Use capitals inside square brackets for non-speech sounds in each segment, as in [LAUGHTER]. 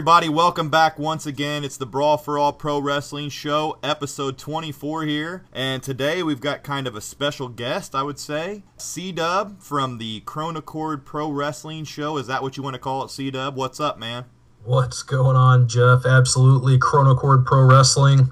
Everybody. Welcome back once again. It's the Brawl for All Pro Wrestling Show, episode 24 here. And today we've got kind of a special guest, I would say. C Dub from the Chronochord Pro Wrestling Show. Is that what you want to call it, C Dub? What's up, man? What's going on, Jeff? Absolutely. Chronochord Pro Wrestling.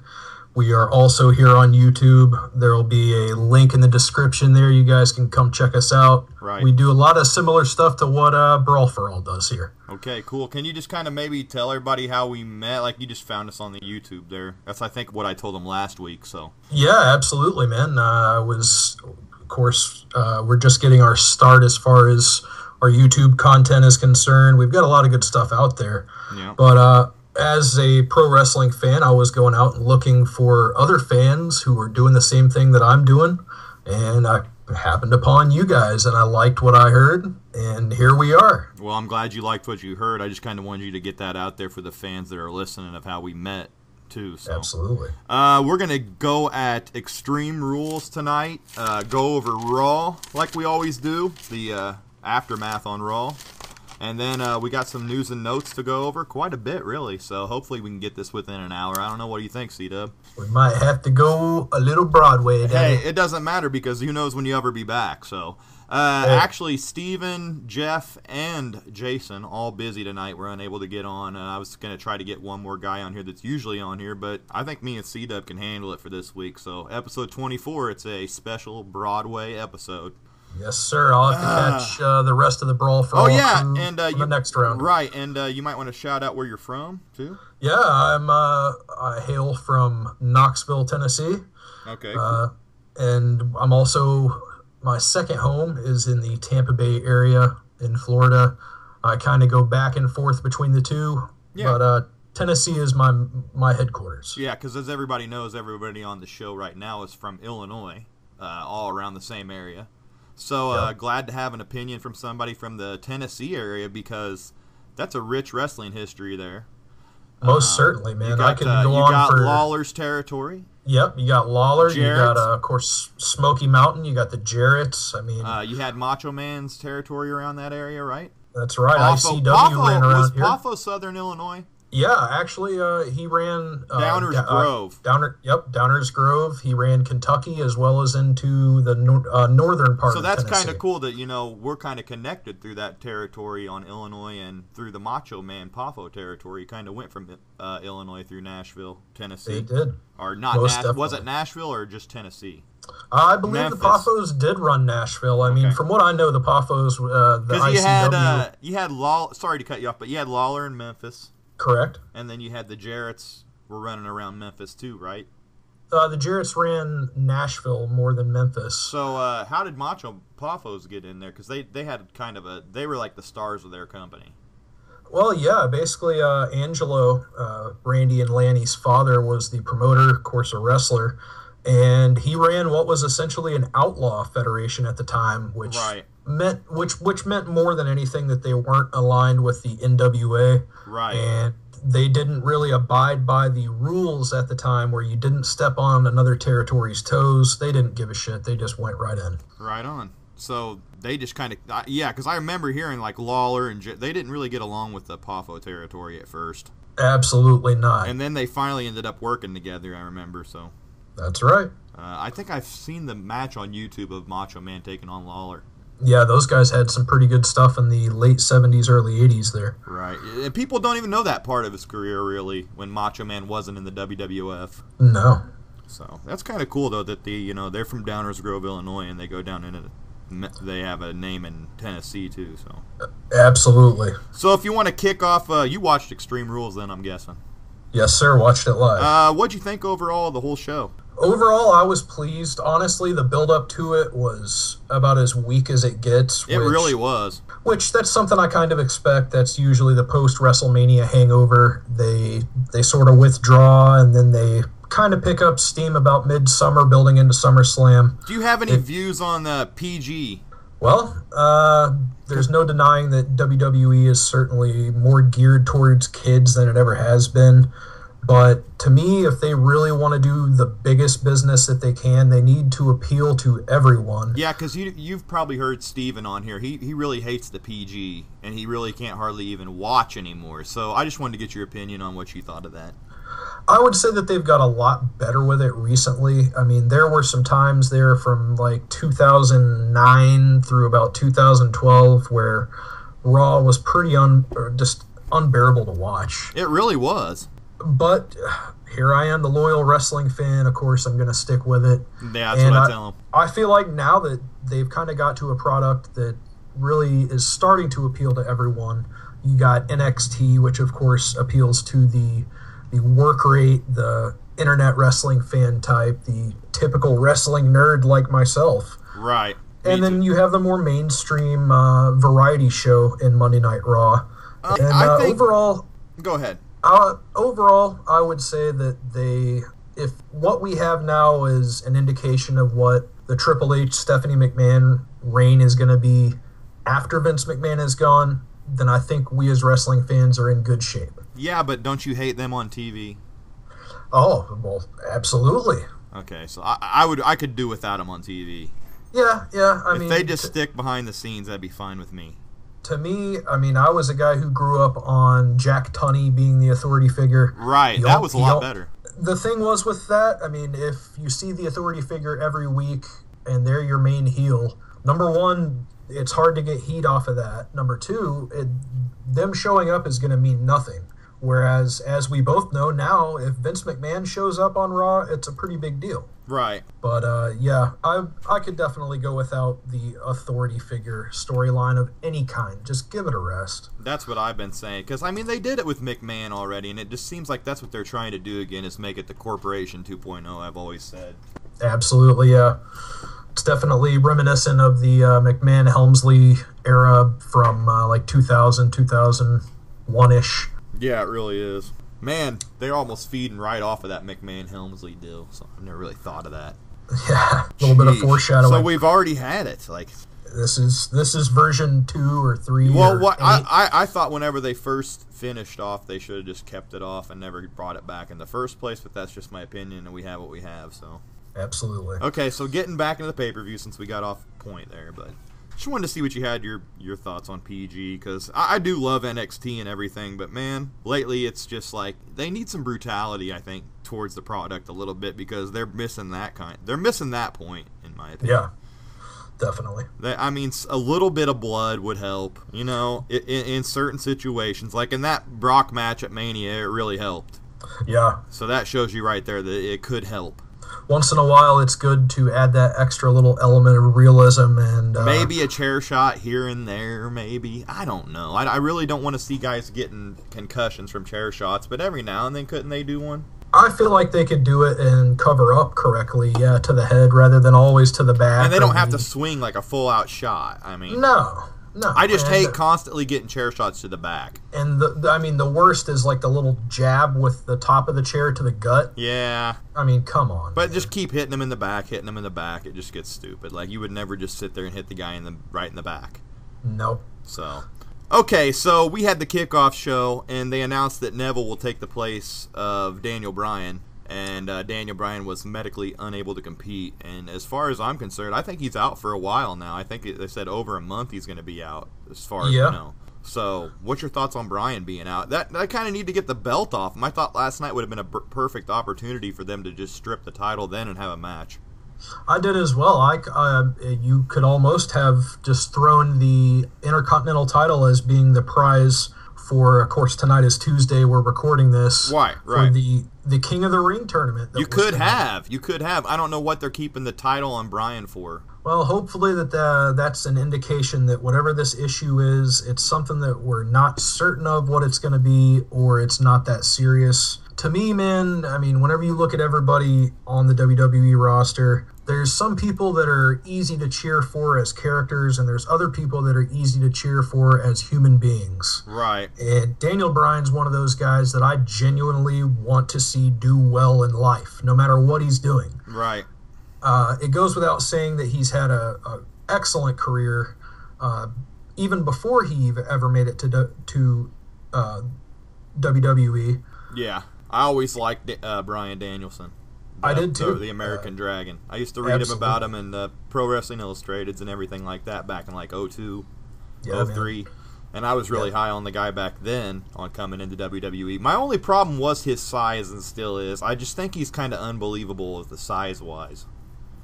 We are also here on YouTube. There will be a link in the description there. You guys can come check us out. Right. We do a lot of similar stuff to what uh, Brawl for All does here. Okay, cool. Can you just kind of maybe tell everybody how we met? Like, you just found us on the YouTube there. That's, I think, what I told them last week, so. Yeah, absolutely, man. Uh, was, of course, uh, we're just getting our start as far as our YouTube content is concerned. We've got a lot of good stuff out there. Yeah. But uh, as a pro wrestling fan, I was going out and looking for other fans who were doing the same thing that I'm doing, and I happened upon you guys, and I liked what I heard, and here we are. Well, I'm glad you liked what you heard. I just kind of wanted you to get that out there for the fans that are listening of how we met, too. So. Absolutely. Uh, we're gonna go at Extreme Rules tonight. Uh, go over Raw like we always do. The uh, aftermath on Raw, and then uh, we got some news and notes to go over. Quite a bit, really. So hopefully we can get this within an hour. I don't know what do you think, C Dub. We might have to go a little Broadway. Hey, Danny. it doesn't matter because who knows when you ever be back. So. Uh, Hey. Actually, Steven, Jeff, and Jason all busy tonight. We're unable to get on. Uh, I was going to try to get one more guy on here that's usually on here, but I think me and C Dub can handle it for this week. So, episode 24, it's a special Broadway episode. Yes, sir. I'll have to Ah. catch uh, the rest of the Brawl for Oh, yeah, and uh, you, the next round. Right, and uh, you might want to shout out where you're from, too. Yeah, I'm. Uh, I hail from Knoxville, Tennessee. Okay. Uh, and I'm also my second home is in the Tampa Bay area in Florida. I kind of go back and forth between the two, Yeah. but uh, Tennessee is my my headquarters. Yeah, because as everybody knows, everybody on the show right now is from Illinois, uh, all around the same area. So uh, Yep. glad to have an opinion from somebody from the Tennessee area because that's a rich wrestling history there. Most Uh, certainly, man. got, I can uh, go you on got for. Lawler's territory. Yep, you got Lawler. You got, uh, of course, Smoky Mountain. You got the Jarretts. I mean, Uh, you had Macho Man's territory around that area, right? that's right. Poffo- ICW Poffo- ran was around here. Poffo Southern Illinois? Yeah, actually, uh, he ran uh, Downers Da- uh, Grove. Downer, yep, Downers Grove. He ran Kentucky as well as into the uh, northern part. So of that's kind of cool that you know we're kind of connected through that territory on Illinois and through the Macho Man Poffo territory. Kind of went from uh, Illinois through Nashville, Tennessee, They did. or not? Nash- was it. Nashville or just Tennessee? I believe Memphis. the Poffos did run Nashville. I mean, from what I know, the Poffos, uh, the Because you had uh, you had Law. Sorry to cut you off, but you had Lawler in Memphis, correct. and then you had the Jarretts were running around Memphis too, right? Uh, the Jarretts ran Nashville more than Memphis. So uh, how did Macho Poffos get in there? Because they they had kind of a they were like the stars of their company. Well, yeah, basically, uh, Angelo, uh, Randy and Lanny's father, was the promoter, of course, a wrestler, and he ran what was essentially an outlaw federation at the time, which Right. Meant which which meant more than anything that they weren't aligned with the NWA, Right. and they didn't really abide by the rules at the time, where you didn't step on another territory's toes. They didn't give a shit. They just went right in. Right on. So they just kind of yeah, because I remember hearing like Lawler and J- they didn't really get along with the Poffo territory at first, Absolutely not. and then they finally ended up working together. I remember. So That's right. uh, I think I've seen the match on YouTube of Macho Man taking on Lawler. Yeah, those guys had some pretty good stuff in the late 70s, early 80s there. Right. And people don't even know that part of his career really when Macho Man wasn't in the WWF. No. So that's kind of cool though that the you know they're from Downers Grove, Illinois, and they go down into they have a name in Tennessee too. So Absolutely. so if you want to kick off, uh, you watched Extreme Rules then I'm guessing. Yes, sir. Watched it live. Uh, what'd you think overall of the whole show? Overall, I was pleased. Honestly, the build up to it was about as weak as it gets. It which, really was. Which that's something I kind of expect. That's usually the post WrestleMania hangover. They they sort of withdraw and then they kind of pick up steam about midsummer, building into SummerSlam. Do you have any views on uh, PG? Well, uh, there's no denying that WWE is certainly more geared towards kids than it ever has been. But to me, if they really want to do the biggest business that they can, they need to appeal to everyone. Yeah, because you you've probably heard Steven on here. He he really hates the PG, and he really can't hardly even watch anymore. So I just wanted to get your opinion on what you thought of that. I would say that they've got a lot better with it recently. I mean, there were some times there from like 2009 through about 2012 where Raw was pretty un just unbearable to watch. It really was. But here I am, the loyal wrestling fan. Of course, I'm going to stick with it. Yeah, that's and what I, I tell them. I feel like now that they've kind of got to a product that really is starting to appeal to everyone. You got NXT, which of course appeals to the the work rate, the internet wrestling fan type, the typical wrestling nerd like myself. Right. and then you have the more mainstream uh, variety show in Monday Night Raw. Uh, and uh, think... overall, go ahead. Uh, overall, I would say that they, if what we have now is an indication of what the Triple H Stephanie McMahon reign is going to be after Vince McMahon is gone, then I think we as wrestling fans are in good shape. Yeah, but don't you hate them on TV? Oh well, absolutely. Okay, so I, I would I could do without them on TV. Yeah, yeah. I if mean, they just t- stick behind the scenes, that'd be fine with me. To me, I mean, I was a guy who grew up on Jack Tunney being the authority figure. Right, that was a lot better. The thing was with that, I mean, if you see the authority figure every week and they're your main heel, number one, it's hard to get heat off of that. Number two, it, them showing up is going to mean nothing. Whereas, as we both know now, if Vince McMahon shows up on Raw, it's a pretty big deal. Right. But uh, yeah, I I could definitely go without the authority figure storyline of any kind. Just give it a rest. That's what I've been saying. Because I mean, they did it with McMahon already, and it just seems like that's what they're trying to do again is make it the Corporation 2.0. I've always said. Absolutely, yeah. It's definitely reminiscent of the uh, McMahon Helmsley era from uh, like 2000, 2001 ish yeah, it really is. Man, they're almost feeding right off of that McMahon Helmsley deal. So I've never really thought of that. [LAUGHS] Yeah, a little Jeez. bit of foreshadowing. So we've already had it. Like this is this is version two or three. Well, or what I, I I thought whenever they first finished off, they should have just kept it off and never brought it back in the first place. But that's just my opinion, and we have what we have. So absolutely. Okay, so getting back into the pay per view since we got off point there, but just wanted to see what you had your your thoughts on PG because I, I, do love NXT and everything, but man, lately it's just like they need some brutality. I think towards the product a little bit because they're missing that kind. They're missing that point in my opinion. Yeah, definitely. They, I mean, a little bit of blood would help. You know, in, in certain situations, like in that Brock match at Mania, it really helped. Yeah. So that shows you right there that it could help once in a while it's good to add that extra little element of realism and uh, maybe a chair shot here and there maybe. I don't know. I, I, really don't want to see guys getting concussions from chair shots but every now and then couldn't they do one? I feel like they could do it and cover up correctly yeah to the head rather than always to the back and they don't have to swing like a full out shot i mean. No no, I just hate constantly getting chair shots to the back. And the, the, I mean, the worst is like the little jab with the top of the chair to the gut. Yeah. I mean, come on. But man. just keep hitting them in the back, hitting them in the back. It just gets stupid. Like you would never just sit there and hit the guy in the right in the back. Nope. So, okay, so we had the kickoff show, and they announced that Neville will take the place of Daniel Bryan and uh, Daniel Bryan was medically unable to compete. And as far as I'm concerned, I think he's out for a while now. I think they said over a month he's going to be out, as far as yeah. you know. So, what's your thoughts on Bryan being out? That I kind of need to get the belt off him. I thought last night would have been a b- perfect opportunity for them to just strip the title then and have a match. I did as well. I uh, you could almost have just thrown the Intercontinental title as being the prize for. Of course, tonight is Tuesday. We're recording this. Right, right. For the the King of the Ring tournament. You could have. You could have. I don't know what they're keeping the title on Bryan for. Well, hopefully that the, that's an indication that whatever this issue is, it's something that we're not certain of what it's going to be, or it's not that serious. To me, man, I mean, whenever you look at everybody on the WWE roster, there's some people that are easy to cheer for as characters, and there's other people that are easy to cheer for as human beings. Right. And Daniel Bryan's one of those guys that I genuinely want to see do well in life, no matter what he's doing. Right. Uh, it goes without saying that he's had a, a excellent career, uh, even before he ever made it to to uh, WWE. Yeah. I always liked uh, Bryan Danielson. I did too. The, the American Dragon. I used to read him absolutely. about him in the Pro Wrestling Illustrateds and everything like that back in like 02, Yeah, man. 03. And I was really Yeah. high on the guy back then on coming into WWE. My only problem was his size and still is. I just think he's kind of unbelievable with the size wise.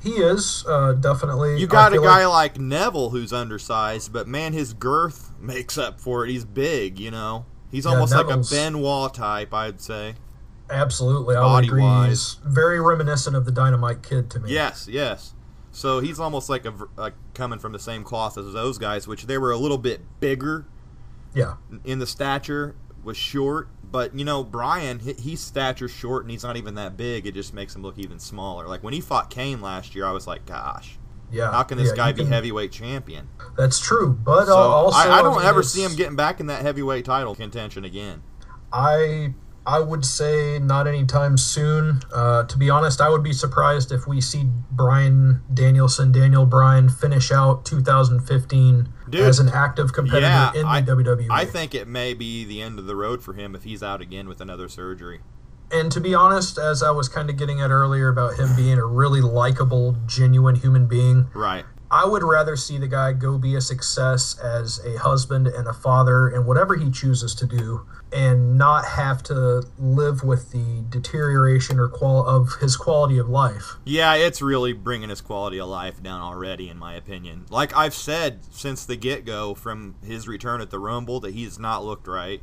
He is uh, definitely. You got a guy like- like Neville who's undersized, but man, his girth makes up for it. He's big, you know. He's almost Neville's- like a Benoit type, I'd say. Absolutely. I would agree. He's very reminiscent of the Dynamite Kid to me. Yes, yes. So he's almost like a like coming from the same cloth as those guys, which they were a little bit bigger Yeah. in the stature, was short. But you know, Bryan, he, he's stature short, and he's not even that big. It just makes him look even smaller. Like when he fought Kane last year, I was like, gosh, Yeah. how can this Yeah, guy be can- heavyweight champion? That's true, but So uh, also I, I don't mean, ever see him getting back in that heavyweight title contention again. I I would say not anytime soon. Uh, to be honest, I would be surprised if we see Bryan Danielson, Daniel Bryan, finish out 2015 Dude, as an active competitor yeah, in the I- WWE. I think it may be the end of the road for him if he's out again with another surgery. and to be honest, as I was kind of getting at earlier about him being a really likable, genuine human being, Right. I would rather see the guy go be a success as a husband and a father and whatever he chooses to do and not have to live with the deterioration or qual- of his quality of life. Yeah, it's really bringing his quality of life down already, in my opinion. Like I've said since the get go from his return at the Rumble, that he's not looked right.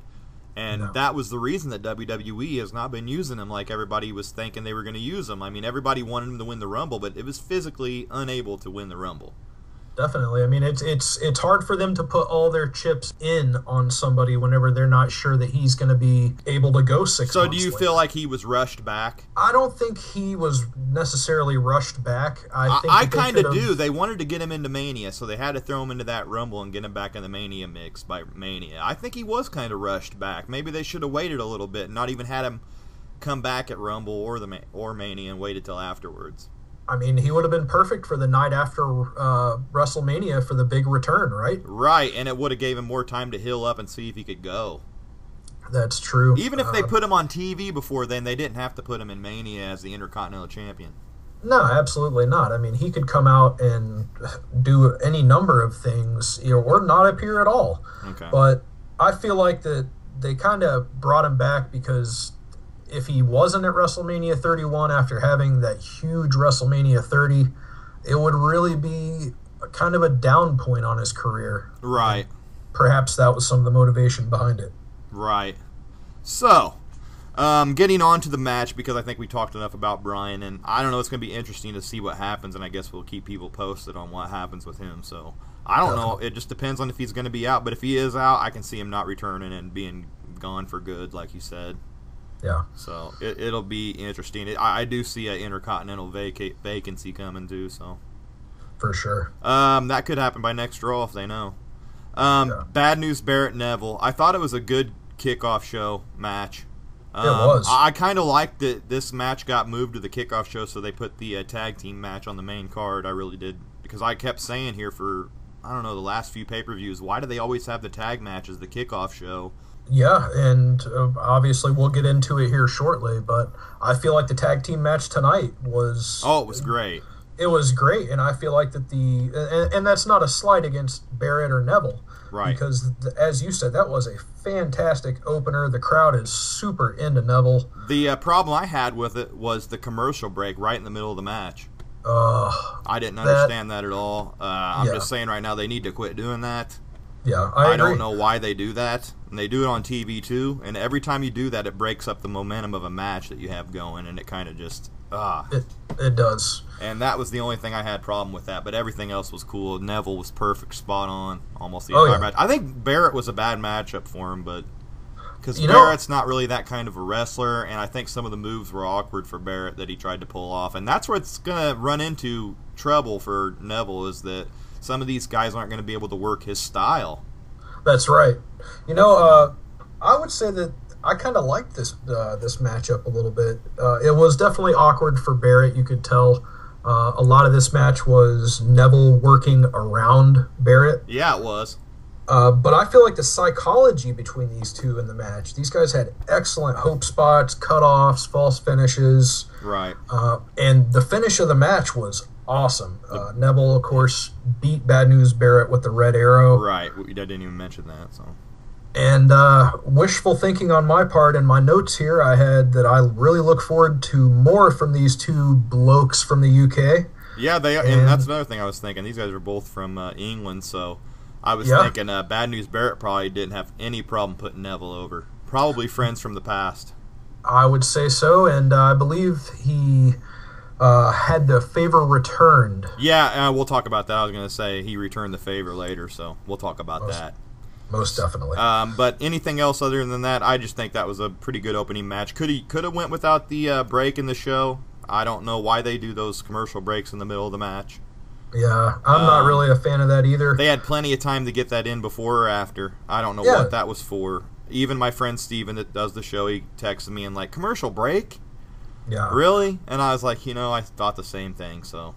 And No. that was the reason that WWE has not been using him like everybody was thinking they were going to use him. I mean, everybody wanted him to win the Rumble, but it was physically unable to win the Rumble. Definitely. I mean, it's it's it's hard for them to put all their chips in on somebody whenever they're not sure that he's going to be able to go six. So, do you later. feel like he was rushed back? I don't think he was necessarily rushed back. I I, think I they kind of do. They wanted to get him into Mania, so they had to throw him into that Rumble and get him back in the Mania mix by Mania. I think he was kind of rushed back. Maybe they should have waited a little bit, and not even had him come back at Rumble or the or Mania and waited till afterwards. I mean, he would have been perfect for the night after uh, WrestleMania for the big return, right? Right, and it would have gave him more time to heal up and see if he could go. That's true. Even if they Uh, put him on TV before then, they didn't have to put him in Mania as the Intercontinental Champion. no, absolutely not. I mean, he could come out and do any number of things, you know, or not appear at all. Okay. But I feel like that they kind of brought him back because if he wasn't at WrestleMania 31 after having that huge WrestleMania 30, it would really be a kind of a down point on his career. right. Perhaps that was some of the motivation behind it. Right. So, um, getting on to the match because I think we talked enough about Bryan, and I don't know. It's going to be interesting to see what happens, and I guess we'll keep people posted on what happens with him. So, I don't know. It just depends on if he's going to be out. But if he is out, I can see him not returning and being gone for good, like you said. Yeah. So it, it'll be interesting. It, I, I do see an intercontinental vaca- vacancy coming too. So For sure. um, that could happen by next draw if they know. Um, Yeah. Bad news, Barrett Neville. I thought it was a good kickoff show match. Um, was. I, I kind of liked that this match got moved to the kickoff show, so they put the uh, tag team match on the main card. I really did because I kept saying here for I don't know the last few pay per views, why do they always have the tag match as the kickoff show? Yeah, and uh, obviously we'll get into it here shortly, but I feel like the tag team match tonight was Oh, it was great. it was great, and I feel like that the and, and that's not a slight against Barrett or Neville, Right. Because th- as you said, that was a fantastic opener. The crowd is super into Neville. The uh, problem I had with it was the commercial break right in the middle of the match. Uh, I didn't That- understand that at all. Uh, I'm Yeah. just saying right now they need to quit doing that. Yeah, I, I, don't know why they do that, and they do it on TV too. And every time you do that, it breaks up the momentum of a match that you have going, and it kind of just ah. It it does. And that was the only thing I had problem with that, but everything else was cool. Neville was perfect, spot on, almost the Oh, entire yeah. match. I think Barrett was a bad matchup for him, but because You know- Barrett's not really that kind of a wrestler, and I think some of the moves were awkward for Barrett that he tried to pull off, and that's where it's gonna run into trouble for Neville is that some of these guys aren't gonna be able to work his style. That's right. You know, uh, I would say that I kind of liked this uh, this matchup a little bit. Uh, it was definitely awkward for Barrett. You could tell uh, a lot of this match was Neville working around Barrett, Yeah, it was. Uh, but I feel like the psychology between these two in the match, these guys had excellent hope spots, cutoffs, false finishes. Right. Uh, and the finish of the match was awesome. Uh, Neville, of course, beat Bad News Barrett with the red arrow. Right. I didn't even mention that. So. And uh, wishful thinking on my part, in my notes here, I had that I really look forward to more from these two blokes from the UK. Yeah, they and, And- that's another thing I was thinking. These guys are both from uh, England, so I was Yeah. thinking uh, Bad News Barrett probably didn't have any problem putting Neville over. Probably friends from the past. I would say so, and uh, I believe he uh, had the favor returned. Yeah, uh, we'll talk about that. I was going to say he returned the favor later, so we'll talk about Most- that. Most definitely. Um, but anything else other than that, I just think that was a pretty good opening match. Could he could have went without the uh, break in the show? I don't know why they do those commercial breaks in the middle of the match. yeah, I'm not um, really a fan of that either. They had plenty of time to get that in before or after. I don't know Yeah. what that was for. Even my friend Steven that does the show, he texted me and like commercial break, yeah, really? And I was like, you know, I thought the same thing. So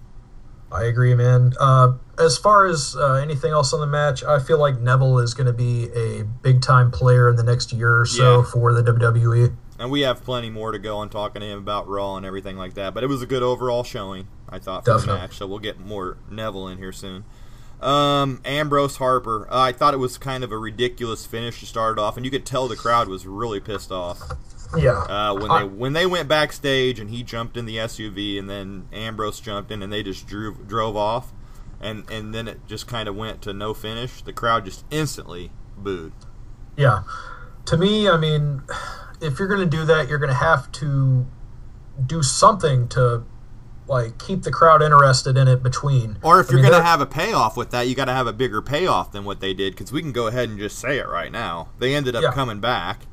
I agree, man. Uh, as far as uh, anything else on the match, I feel like Neville is going to be a big time player in the next year or so Yeah. for the. WWE. And we have plenty more to go on talking to him about Raw and everything like that. But it was a good overall showing, I thought, for Definitely. the match. So we'll get more Neville in here soon. Um, Ambrose Harper. Uh, I thought it was kind of a ridiculous finish to start it off, and you could tell the crowd was really pissed off Yeah, uh, when I- they when they went backstage and he jumped in the SUV, and then Ambrose jumped in, and they just drove drove off, and and then it just kind of went to no finish. The crowd just instantly booed. Yeah. To me, I mean, if you're going to do that, you're going to have to do something to like keep the crowd interested in it between. Or if I you're going to have a payoff with that, you got to have a bigger payoff than what they did because we can go ahead and just say it right now. They ended up Yeah. coming back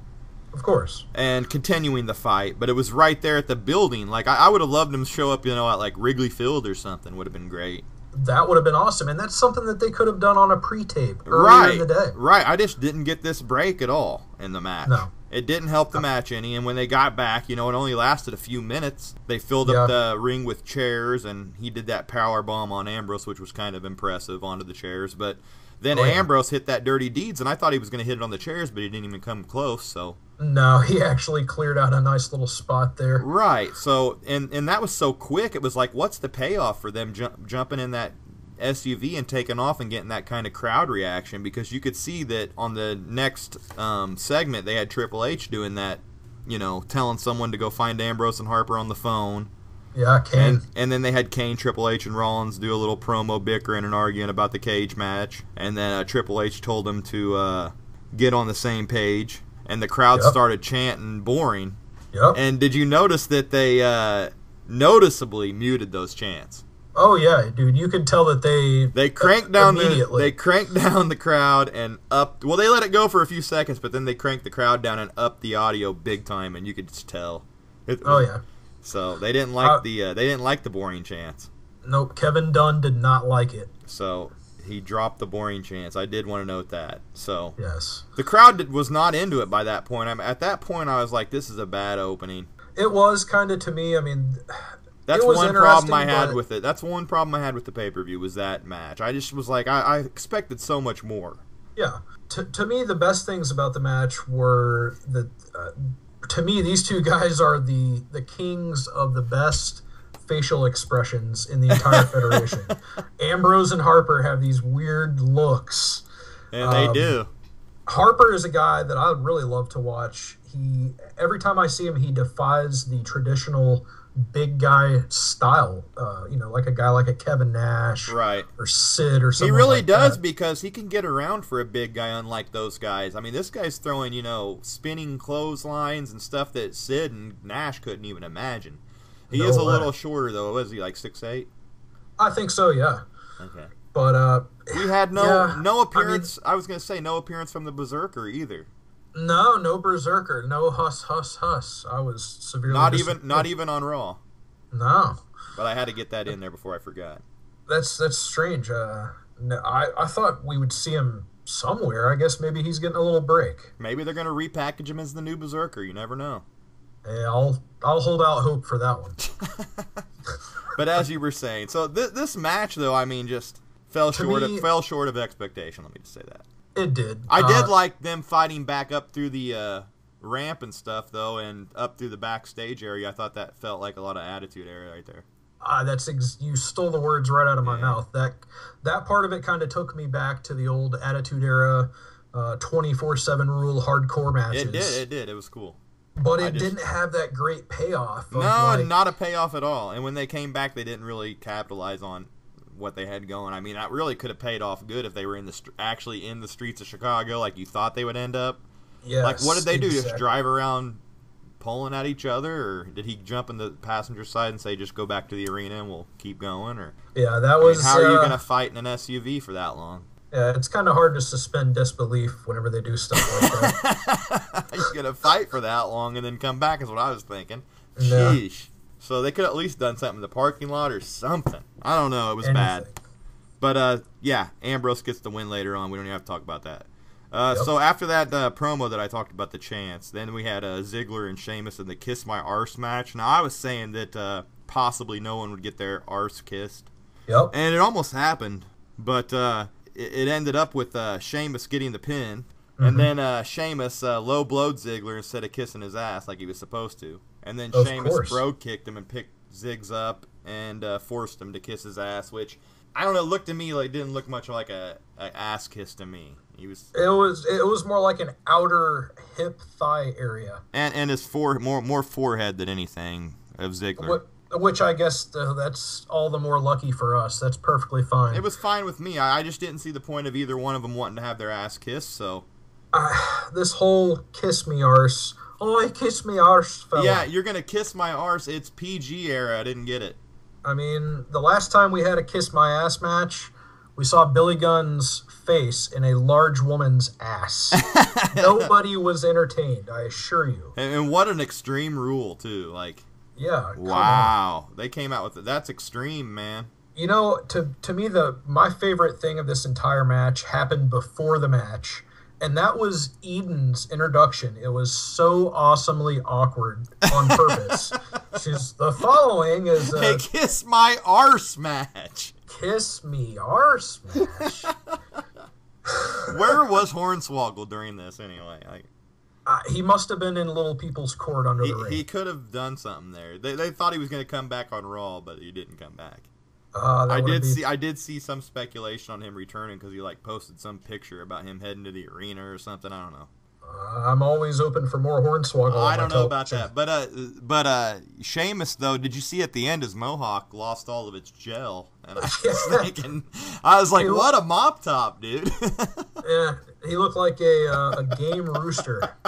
of course. and continuing the fight, but it was right there at the building. Like I, I would have loved him to show up, you know, at like Wrigley Field or something. Would have been great. That would have been awesome, and that's something that they could have done on a pre-tape earlier right, in the day. right. I just didn't get this break at all in the match. No. It didn't help the match any, and when they got back, you know, it only lasted a few minutes. They filled up the ring with chairs, and he did that power bomb on Ambrose, which was kind of impressive onto the chairs. But then Oh, yeah. Ambrose hit that dirty deeds, and I thought he was going to hit it on the chairs, but he didn't even come close. So No, [LAUGHS] he actually cleared out a nice little spot there. right, so and and that was so quick. It was like, what's the payoff for them jump, jumping in that SUV and taking off and getting that kind of crowd reaction? Because you could see that on the next um, segment, they had Triple H doing that. You know, telling someone to go find Ambrose and Harper on the phone. Yeah, Kane. And and then they had Kane, Triple H, and Rollins do a little promo bickering and arguing about the cage match. And then uh, Triple H told them to uh, get on the same page. And the crowd Yep. started chanting "boring." yep. And did you notice that they uh, noticeably muted those chants? oh yeah, dude, you could tell that they They cranked down the immediately. they cranked [LAUGHS] down the crowd and up. Well, they let it go for a few seconds, but then they cranked the crowd down and up the audio big time, and you could just tell. It oh yeah. So they didn't like Uh, the uh, they didn't like the boring chants. Nope, Kevin Dunn did not like it. So he dropped the boring chance. I did want to note that. So Yes. the crowd did, was not into it by that point. I'm at that point. I was like, this is a bad opening. It was kind of to me. I mean, [SIGHS] That's It was one problem I had but- with it. That's one problem I had with the pay per view was that match. I just was like, I, I expected so much more. yeah. To, to me, the best things about the match were that. Uh, to me, these two guys are the the kings of the best facial expressions in the entire [LAUGHS] federation. Ambrose and Harper have these weird looks. And they Um, do. Harper is a guy that I would really love to watch. He every time I see him, he defies the traditional big guy style. Uh, you know, like a guy like a Kevin Nash Right. or Sid or something. He really like does that. because he can get around for a big guy, unlike those guys. I mean, this guy's throwing, you know, spinning clotheslines and stuff that Sid and Nash couldn't even imagine. He No is a way. little shorter, though. Was he like six eight? I think so. Yeah, Okay. but uh, We had no Yeah, no I mean- appearance. I, was gonna say no appearance from the Berserker either. no, no berserker, no huss, huss, huss. I was severely Not even not even on Raw. No, But I had to get that in there before I forgot. that's that's strange. Uh, no, I I thought we would see him somewhere. I guess maybe he's getting a little break. Maybe they're gonna repackage him as the new Berserker. You never know. Hey, I'll I'll hold out hope for that one. [LAUGHS] But as you were saying, so th- this match though, I mean, just fell To short me- of fell short of expectation. Let me just say that. It did. I did Uh, like them fighting back up through the uh, ramp and stuff, though, and up through the backstage area. I thought that felt like a lot of attitude era right there. Ah, that's ex- you stole the words right out of my Yeah. mouth. That that part of it kind of took me back to the old Attitude Era, twenty four seven rule hardcore matches. It did. It did. It was cool. But it just- didn't have that great payoff. No, like, not a payoff at all. And when they came back, they didn't really capitalize on what they had going. I mean, that really could have paid off good if they were in the actually in the streets of Chicago, like you thought they would end up. yes, like, what did they do? Just drive around pulling at each other, or did he jump in the passenger side and say, "Just go back to the arena and we'll keep going"? Or Yeah, that I mean, was. how are you uh, going to fight in an SUV for that long? Yeah, it's kind of hard to suspend disbelief whenever they do stuff like that. You're going to fight for that long and then come back is what I was thinking. Yeah. Sheesh. So they could at least done something in the parking lot or something. I don't know. It was bad. But uh, yeah, Ambrose gets the win later on. We don't even have to talk about that. Uh, Yep. So after that uh, promo that I talked about the chance, then we had uh, Ziggler and Sheamus in the Kiss My Arse match. Now I was saying that uh, possibly no one would get their arse kissed, Yep. and it almost happened, but uh, it, it ended up with uh, Sheamus getting the pin, Mhm. and then uh, Sheamus uh, low blowed Ziggler instead of kissing his ass like he was supposed to, and then Of Sheamus course. bro kicked him and picked Ziggs up and uh, forced him to kiss his ass, which I don't know, looked to me like didn't look much like a, a ass kiss to me. He was It was it was more like an outer hip thigh area, and and his fore more more forehead than anything of Ziggler. wh- which I guess uh, that's all the more lucky for us. That's perfectly fine. It was fine with me. I, I just didn't see the point of either one of them wanting to have their ass kissed. So this whole kiss me arse. Oh, kiss me arse, fella. yeah, you're gonna kiss my arse. It's PG era. I didn't get it. I mean, the last time we had a kiss my ass match, we saw Billy Gunn's face in a large woman's ass. [LAUGHS] Nobody was entertained, I assure you. And, and what an extreme rule too. Like Yeah. on. wow, they came out with it. That's extreme, man. You know, to to me the my favorite thing of this entire match happened before the match, and that was Eden's introduction. It was so awesomely awkward on purpose. [LAUGHS] She's the following is Hey, a kiss my arse match. kiss me arse match. [LAUGHS] Where was Hornswoggle during this anyway? Like, Uh, he must have been in Little People's Court under he, the ring. he could have done something there. They, they thought he was going to come back on Raw, but he didn't come back. Uh, I did be- see I did see some speculation on him returning because he like posted some picture about him heading to the arena or something. I don't know. Uh, I'm always open for more Hornswoggle. I don't know about that, but uh, but uh, Sheamus though, did you see at the end his mohawk lost all of its gel? [LAUGHS] And I was thinking, I was like, what a mop top, dude. [LAUGHS] Yeah, he looked like a uh, a game rooster. [LAUGHS]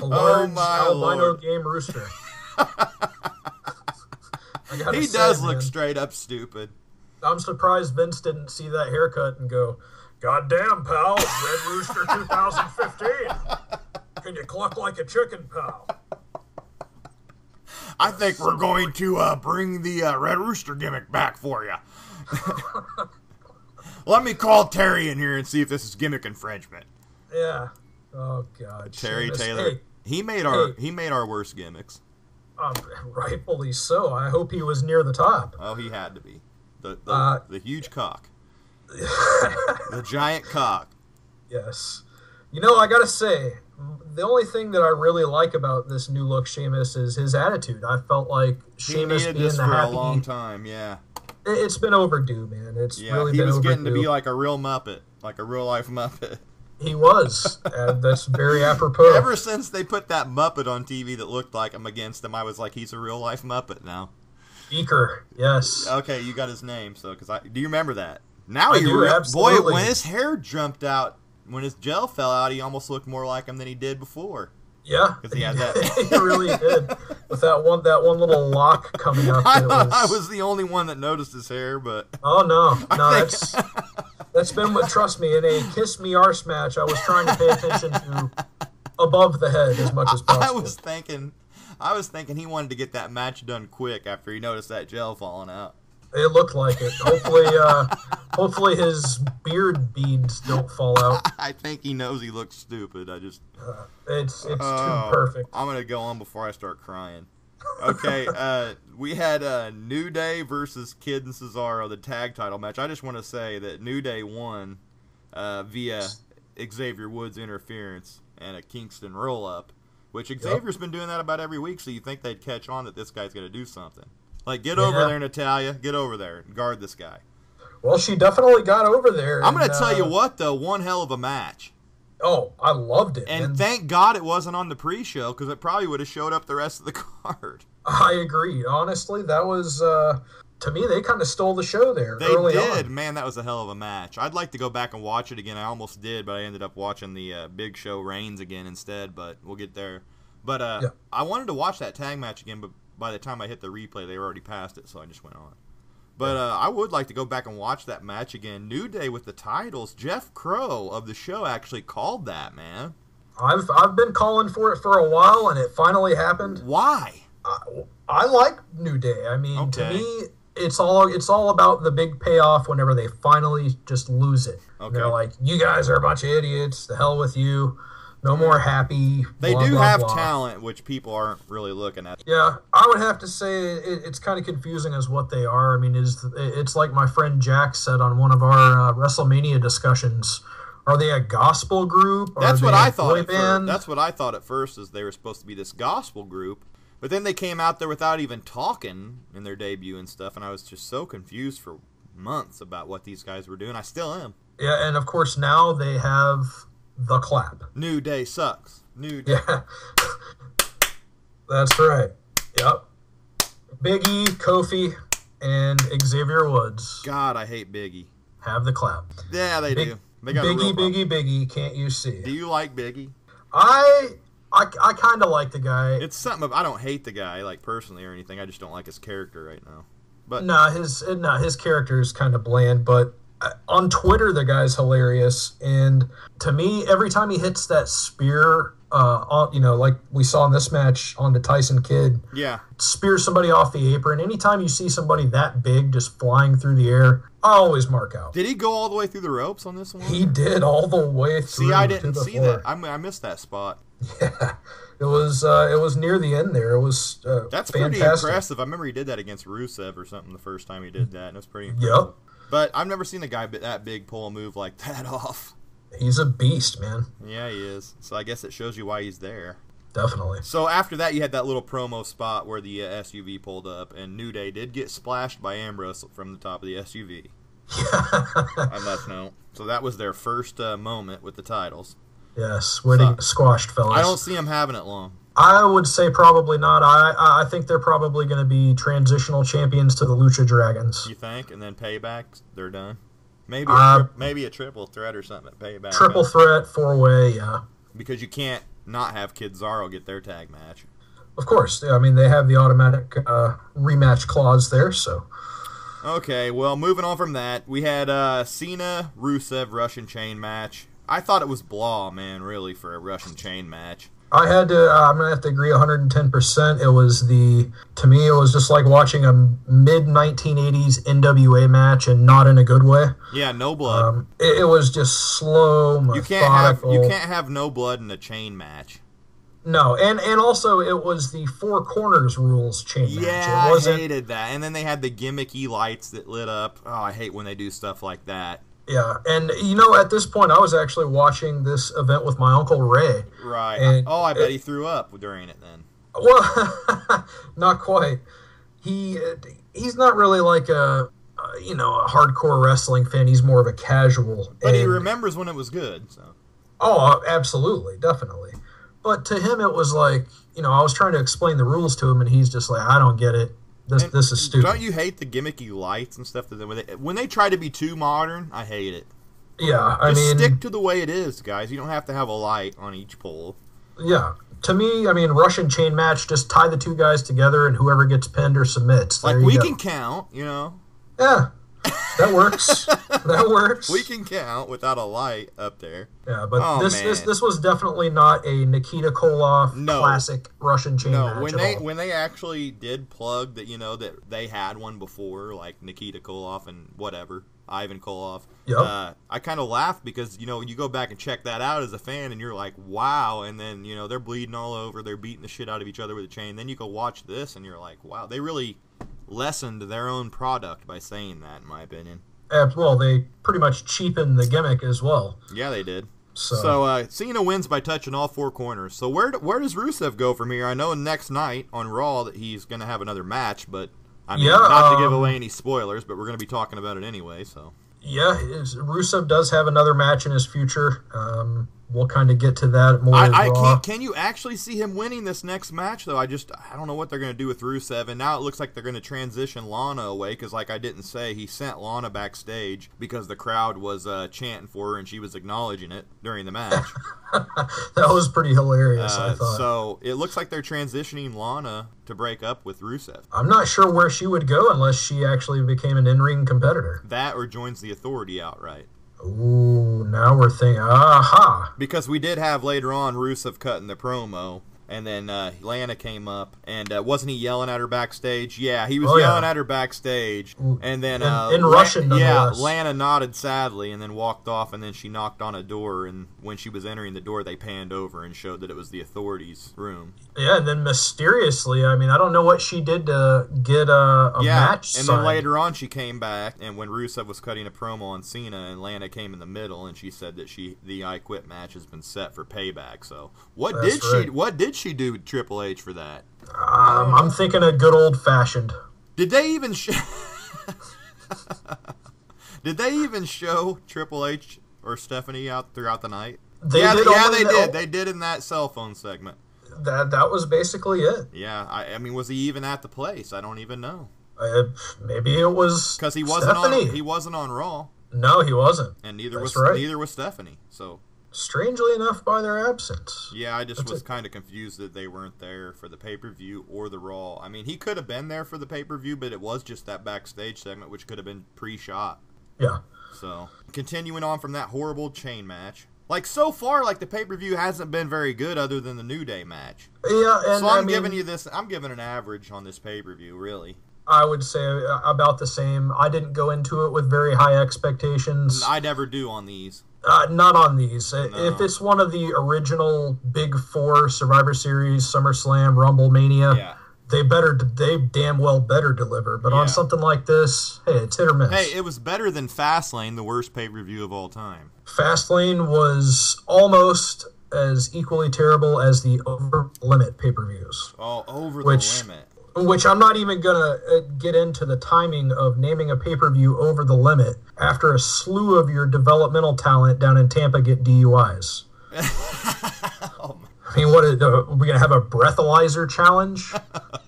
A large Oh, my albino Lord. game rooster. He say, does man, look straight up stupid. I'm surprised Vince didn't see that haircut and go, "God damn, pal, Red Rooster 2015. Can you cluck like a chicken, pal?" I think we're going to uh, bring the uh, Red Rooster gimmick back for you. [LAUGHS] Let me call Terry in here and see if this is gimmick infringement. Yeah. Oh God. Terry. Taylor, Hey, he made our hey. he made our worst gimmicks. um, rightfully so. I hope he was near the top. Oh, he had to be the the, Uh, the huge cock, [LAUGHS] the giant cock. Yes. You know, I gotta say, the only thing that I really like about this new look Sheamus is his attitude. I felt like He Sheamus being this the for happy. a long time. Yeah, It- It's been overdue, man. It's yeah. really he been was overdue. getting to be like a real Muppet, like a real life Muppet. he was. and that's very apropos. [LAUGHS] Ever since they put that Muppet on TV that looked like him against him, I was like, he's a real life Muppet now. Beaker, yes. Okay, you got his name, so because I do you remember that? Now I he do, re- boy when his hair jumped out, when his gel fell out, he almost looked more like him than he did before. Yeah, because he had that- [LAUGHS] he really did. With that one, that one little lock coming up. [LAUGHS] I was, I was the only one that noticed his hair, but Oh no, [LAUGHS] no, think- that's that's been what. Trust me, in a kiss me arse match, I was trying to pay attention to above the head as much as possible. I was thinking, I was thinking he wanted to get that match done quick after he noticed that gel falling out. It looked like it. Hopefully, uh, hopefully his beard beads don't fall out. [LAUGHS] I think he knows he looks stupid. I just It's it's Oh, too perfect. I'm gonna go on before I start crying. Okay, [LAUGHS] uh, we had uh, New Day versus Kidd and Cesaro, the tag title match. I just want to say that New Day won uh, via Xavier Woods interference and a Kingston roll up, which Xavier's been doing that about every week. So you think they'd catch on that this guy's going to do something? Like, get over there, Natalya. Get over there. and Guard this guy. Well, she definitely got over there. I'm going to tell you uh, what, though, one hell of a match. Oh, I loved it. And thank God it wasn't on the pre-show because it probably would have showed up the rest of the [LAUGHS] card. I agree. Honestly, that was uh, to me they kind of stole the show there They early did, on. man. That was a hell of a match. I'd like to go back and watch it again. I almost did, but I ended up watching the uh, Big Show Reigns again instead. But we'll get there. But uh, Yeah. I wanted to watch that tag match again, but by the time I hit the replay, they were already past it, so I just went on. But uh, I would like to go back and watch that match again. New Day with the titles. Jeff Crow of the show actually called that, man. I've I've been calling for it for a while, and it finally happened. Why? I, I like New Day. I mean, to me, it's all it's all about the big payoff whenever they finally just lose it. Okay. They're like, "You guys are a bunch of idiots. The hell with you. No more happy." They blah, do blah, have blah." talent, which people aren't really looking at. Yeah, I would have to say it, it's kind of confusing as what they are. I mean, is it's like my friend Jack said on one of our uh, WrestleMania discussions. Are they a gospel group? Are That's what I thought. At first. That's what I thought at first, is they were supposed to be this gospel group, but then they came out there without even talking in their debut and stuff, and I was just so confused for months about what these guys were doing. I still am. yeah, and of course now they have the clap. New Day sucks. New Day. Yeah, [LAUGHS] that's right. Yep. Biggie, Kofi, and Xavier Woods God, I hate Biggie. have the clap. Yeah, they Big- do. They got Biggie. Biggie, Biggie. Can't you see? Do you like Biggie? I, I, I kind of like the guy. It's something. Of, I don't hate the guy like personally or anything. I just don't like his character right now. But No, his no, his character is kind of bland, but on Twitter the guy's hilarious. And to me, every time he hits that spear, uh, on, you know, like we saw in this match on the Tyson Kidd, yeah, spear somebody off the apron. Anytime you see somebody that big just flying through the air, I always mark out. did he go all the way through the ropes on this one? He did all the way through. See, I didn't see floor. that. I, I missed that spot. Yeah, it was uh, it was near the end there. It was uh, That's pretty impressive. I remember he did that against Rusev or something the first time he did that, and it was pretty impressive. Yep, But I've never seen a guy that big pull a move like [LAUGHS] that off. he's a beast, man. Yeah, he is. So I guess it shows you why he's there. Definitely. So after that, you had that little promo spot where the uh, SUV pulled up, and New Day did get splashed by Ambrose from the top of the SUV. [LAUGHS] I must know. So that was their first uh, moment with the titles. Yes, winning Sucks. squashed fellas. I don't see him having it long. I would say probably not. I I think they're probably going to be transitional champions to the Lucha Dragons. You think? And then payback, they're done. Maybe a Uh, maybe a triple threat or something at payback. Triple but- threat, four way. Yeah, because you can't not have Kidd Zaro get their tag match. of course. I mean they have the automatic uh, rematch clause there. So Okay, well, moving on from that, we had uh, Cena Rusev Russian chain match. I thought it was blah, man, really, for a Russian chain match. I had to. Uh, I'm gonna have to agree 110. percent It was the to me it was just like watching a mid 1980s NWA match and not in a good way. Yeah, no blood. Um, it, it was just slow, you can't have you can't have no blood in a chain match. No, and and also it was the four corners rules chain match. Yeah, I hated that. And then they had the gimmicky lights that lit up. Oh, I hate when they do stuff like that. Yeah, and you know, at this point, I was actually watching this event with my uncle Ray. Right. And oh, I bet it- he threw up during it then. Well, [LAUGHS] not quite. He he's not really like a uh, you know a hardcore wrestling fan. He's more of a casual. But he remembers when it was good. So Oh, absolutely, definitely. But to him, it was like you know I was trying to explain the rules to him, and he's just like, I don't get it. This And this is stupid. Don't you hate the gimmicky lights and stuff that they, when they when they try to be too modern? I hate it. yeah, I Just mean, stick to the way it is, guys. You don't have to have a light on each pole. yeah. To me, I mean, Russian chain match. Just tie the two guys together, and whoever gets pinned or submits. Like there you we go. can count, you know. Yeah, that works. that works. We can count without a light up there. Yeah, but Oh, this, this man. this was definitely not a Nikita Koloff No. classic Russian chain No, match when they all. when they actually did plug that, you know, that they had one before, like Nikita Koloff and whatever, Ivan Koloff. Yep. Uh, I kind of laughed because you know you go back and check that out as a fan, and you're like, wow. And then you know they're bleeding all over, they're beating the shit out of each other with a chain. Then you go watch this, and you're like, wow, they really lessened their own product by saying that, in my opinion. Uh, well, they pretty much cheapened the gimmick as well. Yeah, they did. So, So uh, Cena wins by touching all four corners. So where do- where does Rusev go from here? I know next night on Raw that he's going to have another match, but I mean, Yeah, not to give um, away any spoilers, but we're going to be talking about it anyway. So yeah, Rusev does have another match in his future. Um, we'll kind of get to that more. I, I can't. Can you actually see him winning this next match though? I just I don't know what they're going to do with Rusev, and now it looks like they're going to transition Lana away because, like I didn't say, he sent Lana backstage because the crowd was uh, chanting for her and she was acknowledging it during the match. [LAUGHS] that was pretty hilarious. I Uh, thought. so it looks like they're transitioning Lana to break up with Rusev. I'm not sure where she would go unless she actually became an in-ring competitor. That or joins the Authority outright. Ooh, now we're thinking, aha. Because we did have later on Rusev cutting the promo, and then uh, Lana came up, and uh, wasn't he yelling at her backstage? Yeah, he was Oh, yeah. yelling at her backstage, and then In- uh, in La- Russian, yeah. Lana nodded sadly, and then walked off, and then she knocked on a door, and when she was entering the door, they panned over and showed that it was the authorities' room. Yeah, and then mysteriously, I mean, I don't know what she did to get a, a yeah, match. and signed. then later on she came back, and when Rusev was cutting a promo on Cena, and Lana came in the middle, and she said that she the I Quit match has been set for payback. So what That's did she what did she do with Triple H for that? um, I'm thinking a good old fashioned. Did they even show? [LAUGHS] did they even show Triple H or Stephanie out throughout the night? They yeah, did they, yeah, they did. They did in that cell phone segment. That that was basically it. Yeah, I, I mean, was he even at the place? I don't even know Uh, maybe it was because he wasn't Stephanie. on. He wasn't on Raw, no, he wasn't. and neither That's was right. neither was Stephanie. So Strangely enough, by their absence. Yeah, I just That's was it. kind of confused that they weren't there for the pay per view or the Raw. I mean, he could have been there for the pay per view, but it was just that backstage segment, which could have been pre shot. Yeah. So, continuing on from that horrible chain match. Like, so far, like, the pay per view hasn't been very good other than the New Day match. Yeah, and so, I'm I mean, giving you this, I'm giving an average on this pay per view, really. I would say uh, about the same. I didn't go into it with very high expectations. I never do on these. Uh, not on these. Uh, No. If it's one of the original Big Four Survivor Series, SummerSlam, Rumble Mania, Yeah. they better, they damn well better deliver. But Yeah. on something like this, hey, it's hit or miss. Hey, it was better than Fastlane, the worst pay per view of all time. Fastlane was almost as equally terrible as the Over Limit pay per views. Oh, over Which- the limit. Which I'm not even gonna uh, get into the timing of naming a pay per view over the limit after a slew of your developmental talent down in Tampa get DUIs. [LAUGHS] Oh, I mean, what is, uh, are we gonna have a breathalyzer challenge? [LAUGHS]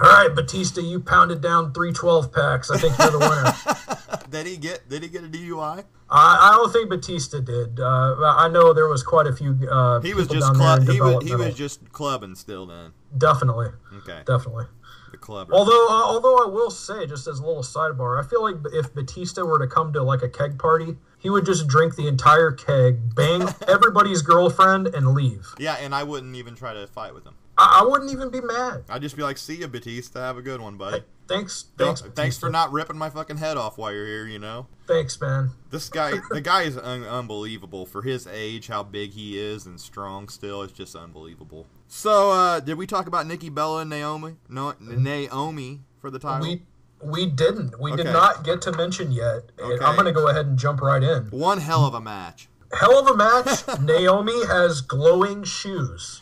All right, Batista, you pounded down three twelve packs. I think you're the winner. [LAUGHS] did he get? Did he get a DUI? I, I don't think Batista did. Uh, I know there was quite a few. Uh, He was people just down there club. He was, he was just clubbing still then. definitely, Okay, definitely. the clubber. Although, uh, although I will say, just as a little sidebar, I feel like if Batista were to come to like a keg party, he would just drink the entire keg, bang [LAUGHS] everybody's girlfriend, and leave. yeah, and I wouldn't even try to fight with him. I, I wouldn't even be mad. I'd just be like, "See you, Batista. Have a good one, buddy. Thanks, Don't- thanks, thanks for not ripping my fucking head off while you're here. You know, Thanks, man. this guy, the guy is un- unbelievable for his age. How big he is and strong still. It's just unbelievable. So, uh, did we talk about Nikki Bella and Naomi? No, Naomi for the title. We we didn't. We did not get to mention yet. Okay. I'm going to go ahead and jump right in. One hell of a match. Hell of a match. [LAUGHS] Naomi has glowing shoes.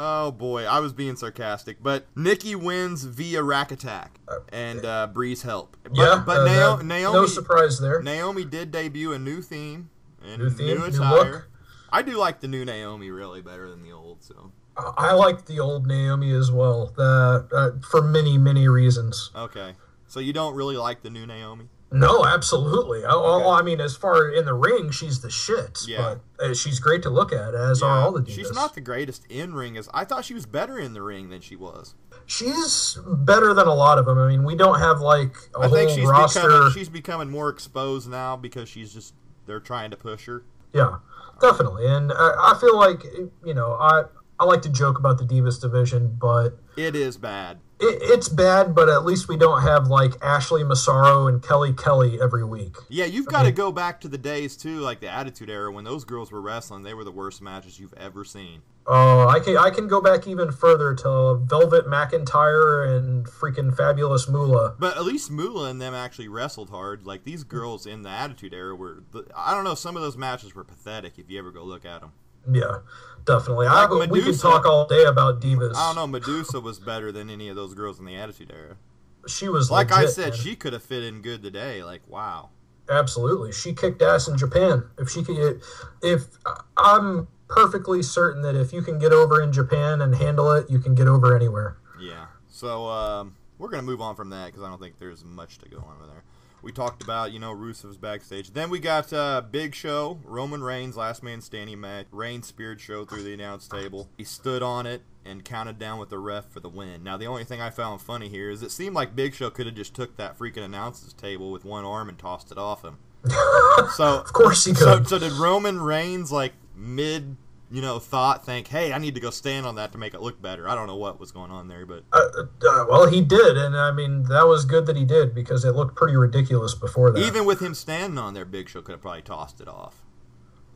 Oh boy, I was being sarcastic, but Nikki wins via rack attack and uh, Brie's help. But, yeah, but uh, Nao- that- Naomi no surprise there. Naomi did debut a new theme and New theme, new new attire. look. I do like the new Naomi really better than the old. So I like the old Naomi as well. The, uh, for many many reasons. okay, so you don't really like the new Naomi? No, absolutely. I, Okay. I mean, as far in the ring, she's the shit. Yeah. But uh, she's great to look at, as are all the divas. she's not the greatest in ring. As I thought she was better in the ring than she was. She's better than a lot of them. I mean, we don't have like a I whole think she's roster. becoming she's becoming more exposed now because she's just they're trying to push her. Yeah, definitely. And I, I feel like you know, I I like to joke about the Divas division, but It is bad. It, it's bad. But at least we don't have like Ashley Massaro and Kelly Kelly every week. Yeah, you've got to go back to the days too, like the Attitude Era when those girls were wrestling. They were the worst matches you've ever seen. Oh, I can I can go back even further to Velvet McIntyre and freaking Fabulous Moolah. But at least Moolah and them actually wrestled hard. Like these girls in the Attitude Era were. I don't know. Some of those matches were pathetic if you ever go look at them. Yeah, definitely. Like I, we can Medusa- talk all day about divas. I don't know. Medusa was better than any of those girls in the Attitude Era. She was Like I said, man. she could have fit in good today. Like wow. Absolutely, she kicked ass in Japan. If she could, if I'm perfectly certain that if you can get over in Japan and handle it, you can get over anywhere. Yeah. So um, we're gonna move on from that because I don't think there's much to go on over there. We talked about you know Rusev's backstage. Then we got uh, Big Show, Roman Reigns, last man standing match. Reigns speared Show through the announce table. He stood on it and counted down with the ref for the win. Now the only thing I found funny here is it seemed like Big Show could have just took that freaking announcer's table with one arm and tossed it off him. [LAUGHS] So Of course he so, could. so did Roman Reigns like mid, you know, thought think, hey, I need to go stand on that to make it look better. I don't know what was going on there, but Uh, uh, well, he did, and I mean that was good that he did because it looked pretty ridiculous before that. even with him standing on there, Big Show could have probably tossed it off.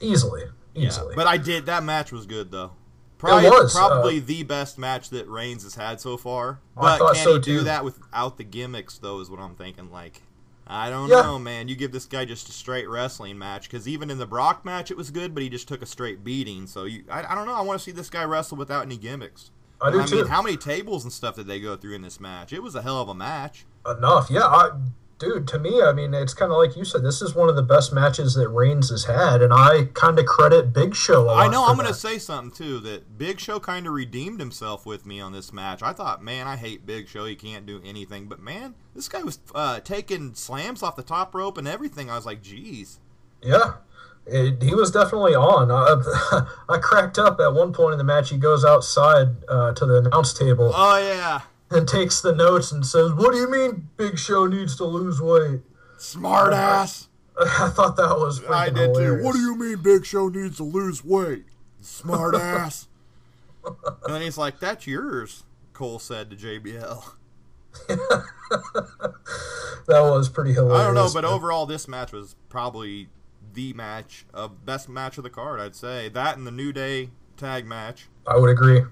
easily, Yeah, easily. but I did. That match was good though. Probably, was, probably uh, the best match that Reigns has had so far. But can so, he do too. that without the gimmicks? Though is what I'm thinking. Like, I don't Yeah. know, man. You give this guy just a straight wrestling match because even in the Brock match, it was good, but he just took a straight beating. So you, I, I don't know. I want to see this guy wrestle without any gimmicks. I do I too. mean, how many tables and stuff did they go through in this match? It was a hell of a match. Enough, yeah. I, dude, to me, I mean, it's kind of like you said. This is one of the best matches that Reigns has had, and I kind of credit Big Show. A lot I know. I'm going to say something too. That Big Show kind of redeemed himself with me on this match. I thought, man, I hate Big Show. He can't do anything. But man, this guy was uh, taking slams off the top rope and everything. I was like, geez. Yeah, it, he was definitely on. I, [LAUGHS] I cracked up at one point in the match. He goes outside uh, to the announce table Oh yeah, and takes the notes and says, "What do you mean Big Show needs to lose weight?" smart ass. [LAUGHS] I thought that was freaking I did too. What do you mean Big Show needs to lose weight? Smart [LAUGHS] ass. and then he's like, that's yours. Cole said to JBL. [LAUGHS] That was pretty hilarious. I don't know, but overall, this match was probably the match of best match of the card. I'd say that and the New Day tag match. I would agree.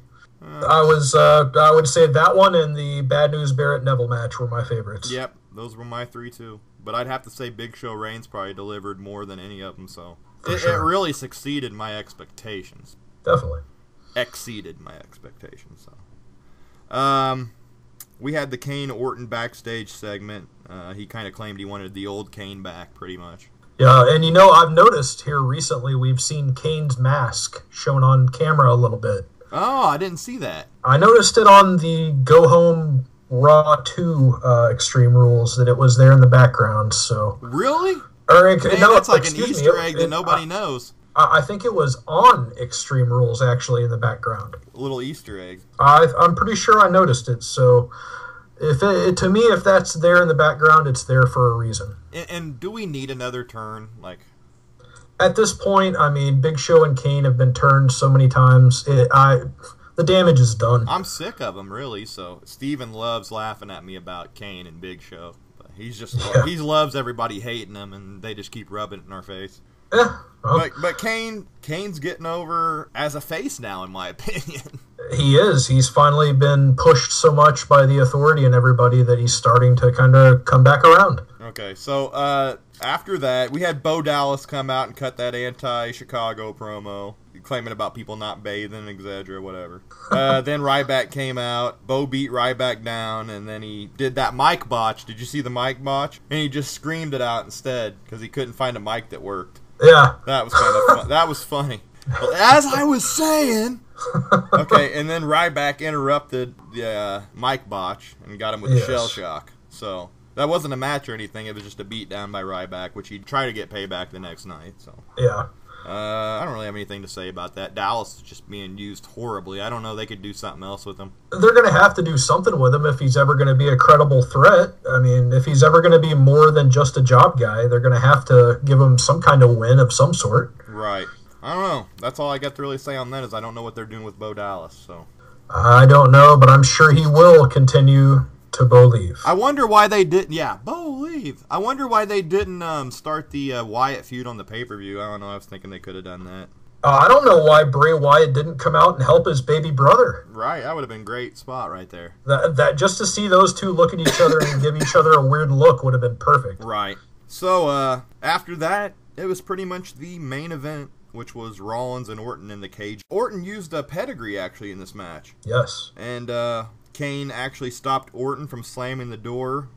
I was, uh, I would say that one and the Bad News Barrett Neville match were my favorites. Yep, those were my three too. But I'd have to say Big Show Reigns probably delivered more than any of them. So it, it really succeeded my expectations. Definitely. exceeded my expectations. So, um, we had the Kane Orton backstage segment. Uh, he kind of claimed he wanted the old Kane back, pretty much. Yeah, and you know, I've noticed here recently we've seen Kane's mask shown on camera a little bit. Oh, I didn't see that. I noticed it on the Go Home Raw 2 uh, Extreme Rules that it was there in the background. So, Really? or it, Man, no, that's like an excuse me, Easter it- egg that it- nobody knows. I, I think it was on Extreme Rules actually in the background. A little Easter egg. I, I'm pretty sure I noticed it. So, if it, to me, if that's there in the background, it's there for a reason. And, and do we need another turn? Like, At this point, I mean, Big Show and Kane have been turned so many times. It, I, the damage is done. I'm sick of them, really. So Steven loves laughing at me about Kane and Big Show. But he's just [LAUGHS] Yeah. he loves everybody hating him, and they just keep rubbing it in our face. Eh, well, But but Kane Kane's getting over as a face now, in my [LAUGHS] opinion. he is. He's finally been pushed so much by the authority and everybody that he's starting to kind of come back around. Okay, so uh, after that, we had Bo Dallas come out and cut that anti-Chicago promo, claiming about people not bathing, etc., whatever. Uh, [LAUGHS] then Ryback came out. Bo beat Ryback down, and then he did that mic botch. Did you see the mic botch? And he just screamed it out instead because he couldn't find a mic that worked. Yeah, That was kind of fun. that was funny. Well, as I was saying. Okay, and then Ryback interrupted the uh, mic botch and got him with Yes. a shell shock. So that wasn't a match or anything. It was just a beat down by Ryback, which he'd try to get payback the next night. So yeah. uh, I don't really have anything to say about that. Dallas is just being used horribly. I don't know. They could do something else with him. They're going to have to do something with him if he's ever going to be a credible threat. I mean, if he's ever going to be more than just a job guy, they're going to have to give him some kind of win of some sort. Right. I don't know. That's all I got to really say on that is I don't know what they're doing with Bo Dallas. So I don't know, but I'm sure he will continue to believe. I wonder why they didn't. Yeah, Bo leave. I wonder why they didn't um, start the uh, Wyatt feud on the pay per view. I don't know. I was thinking they could have done that. Uh, I don't know why Bray Wyatt didn't come out and help his baby brother. Right, that would have been a great spot right there. That, that just to see those two look at each other and give each other a weird look would have been perfect. Right. So uh, after that, it was pretty much the main event, which was Rollins and Orton in the cage. Orton used a pedigree actually in this match, Yes. and uh, Kane actually stopped Orton from slamming the door.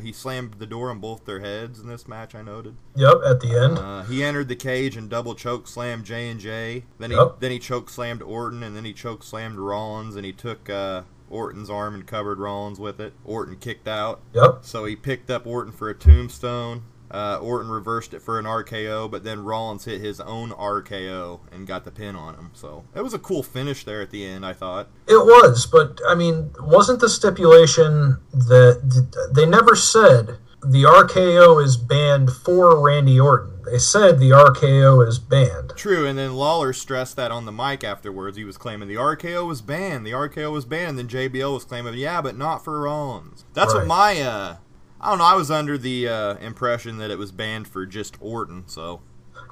He slammed the door on both their heads in this match. I noted. Yep. At the end. Uh, he entered the cage and double choke slammed J and J. Then he Yep. then he choke slammed Orton, and then he choke slammed Rollins, and he took uh, Orton's arm and covered Rollins with it. Orton kicked out. Yep. So he picked up Orton for a tombstone. Uh, Orton reversed it for an RKO, but then Rollins hit his own RKO and got the pin on him. So it was a cool finish there at the end, I thought. It was, but I mean, wasn't the stipulation that they never said the RKO is banned for Randy Orton? They said the RKO is banned. True, and then Lawler stressed that on the mic afterwards. He was claiming the RKO was banned, the RKO was banned, and then JBL was claiming, yeah, but not for Rollins. That's what Right. my, uh, I don't know, I was under the uh, impression that it was banned for just Orton, so.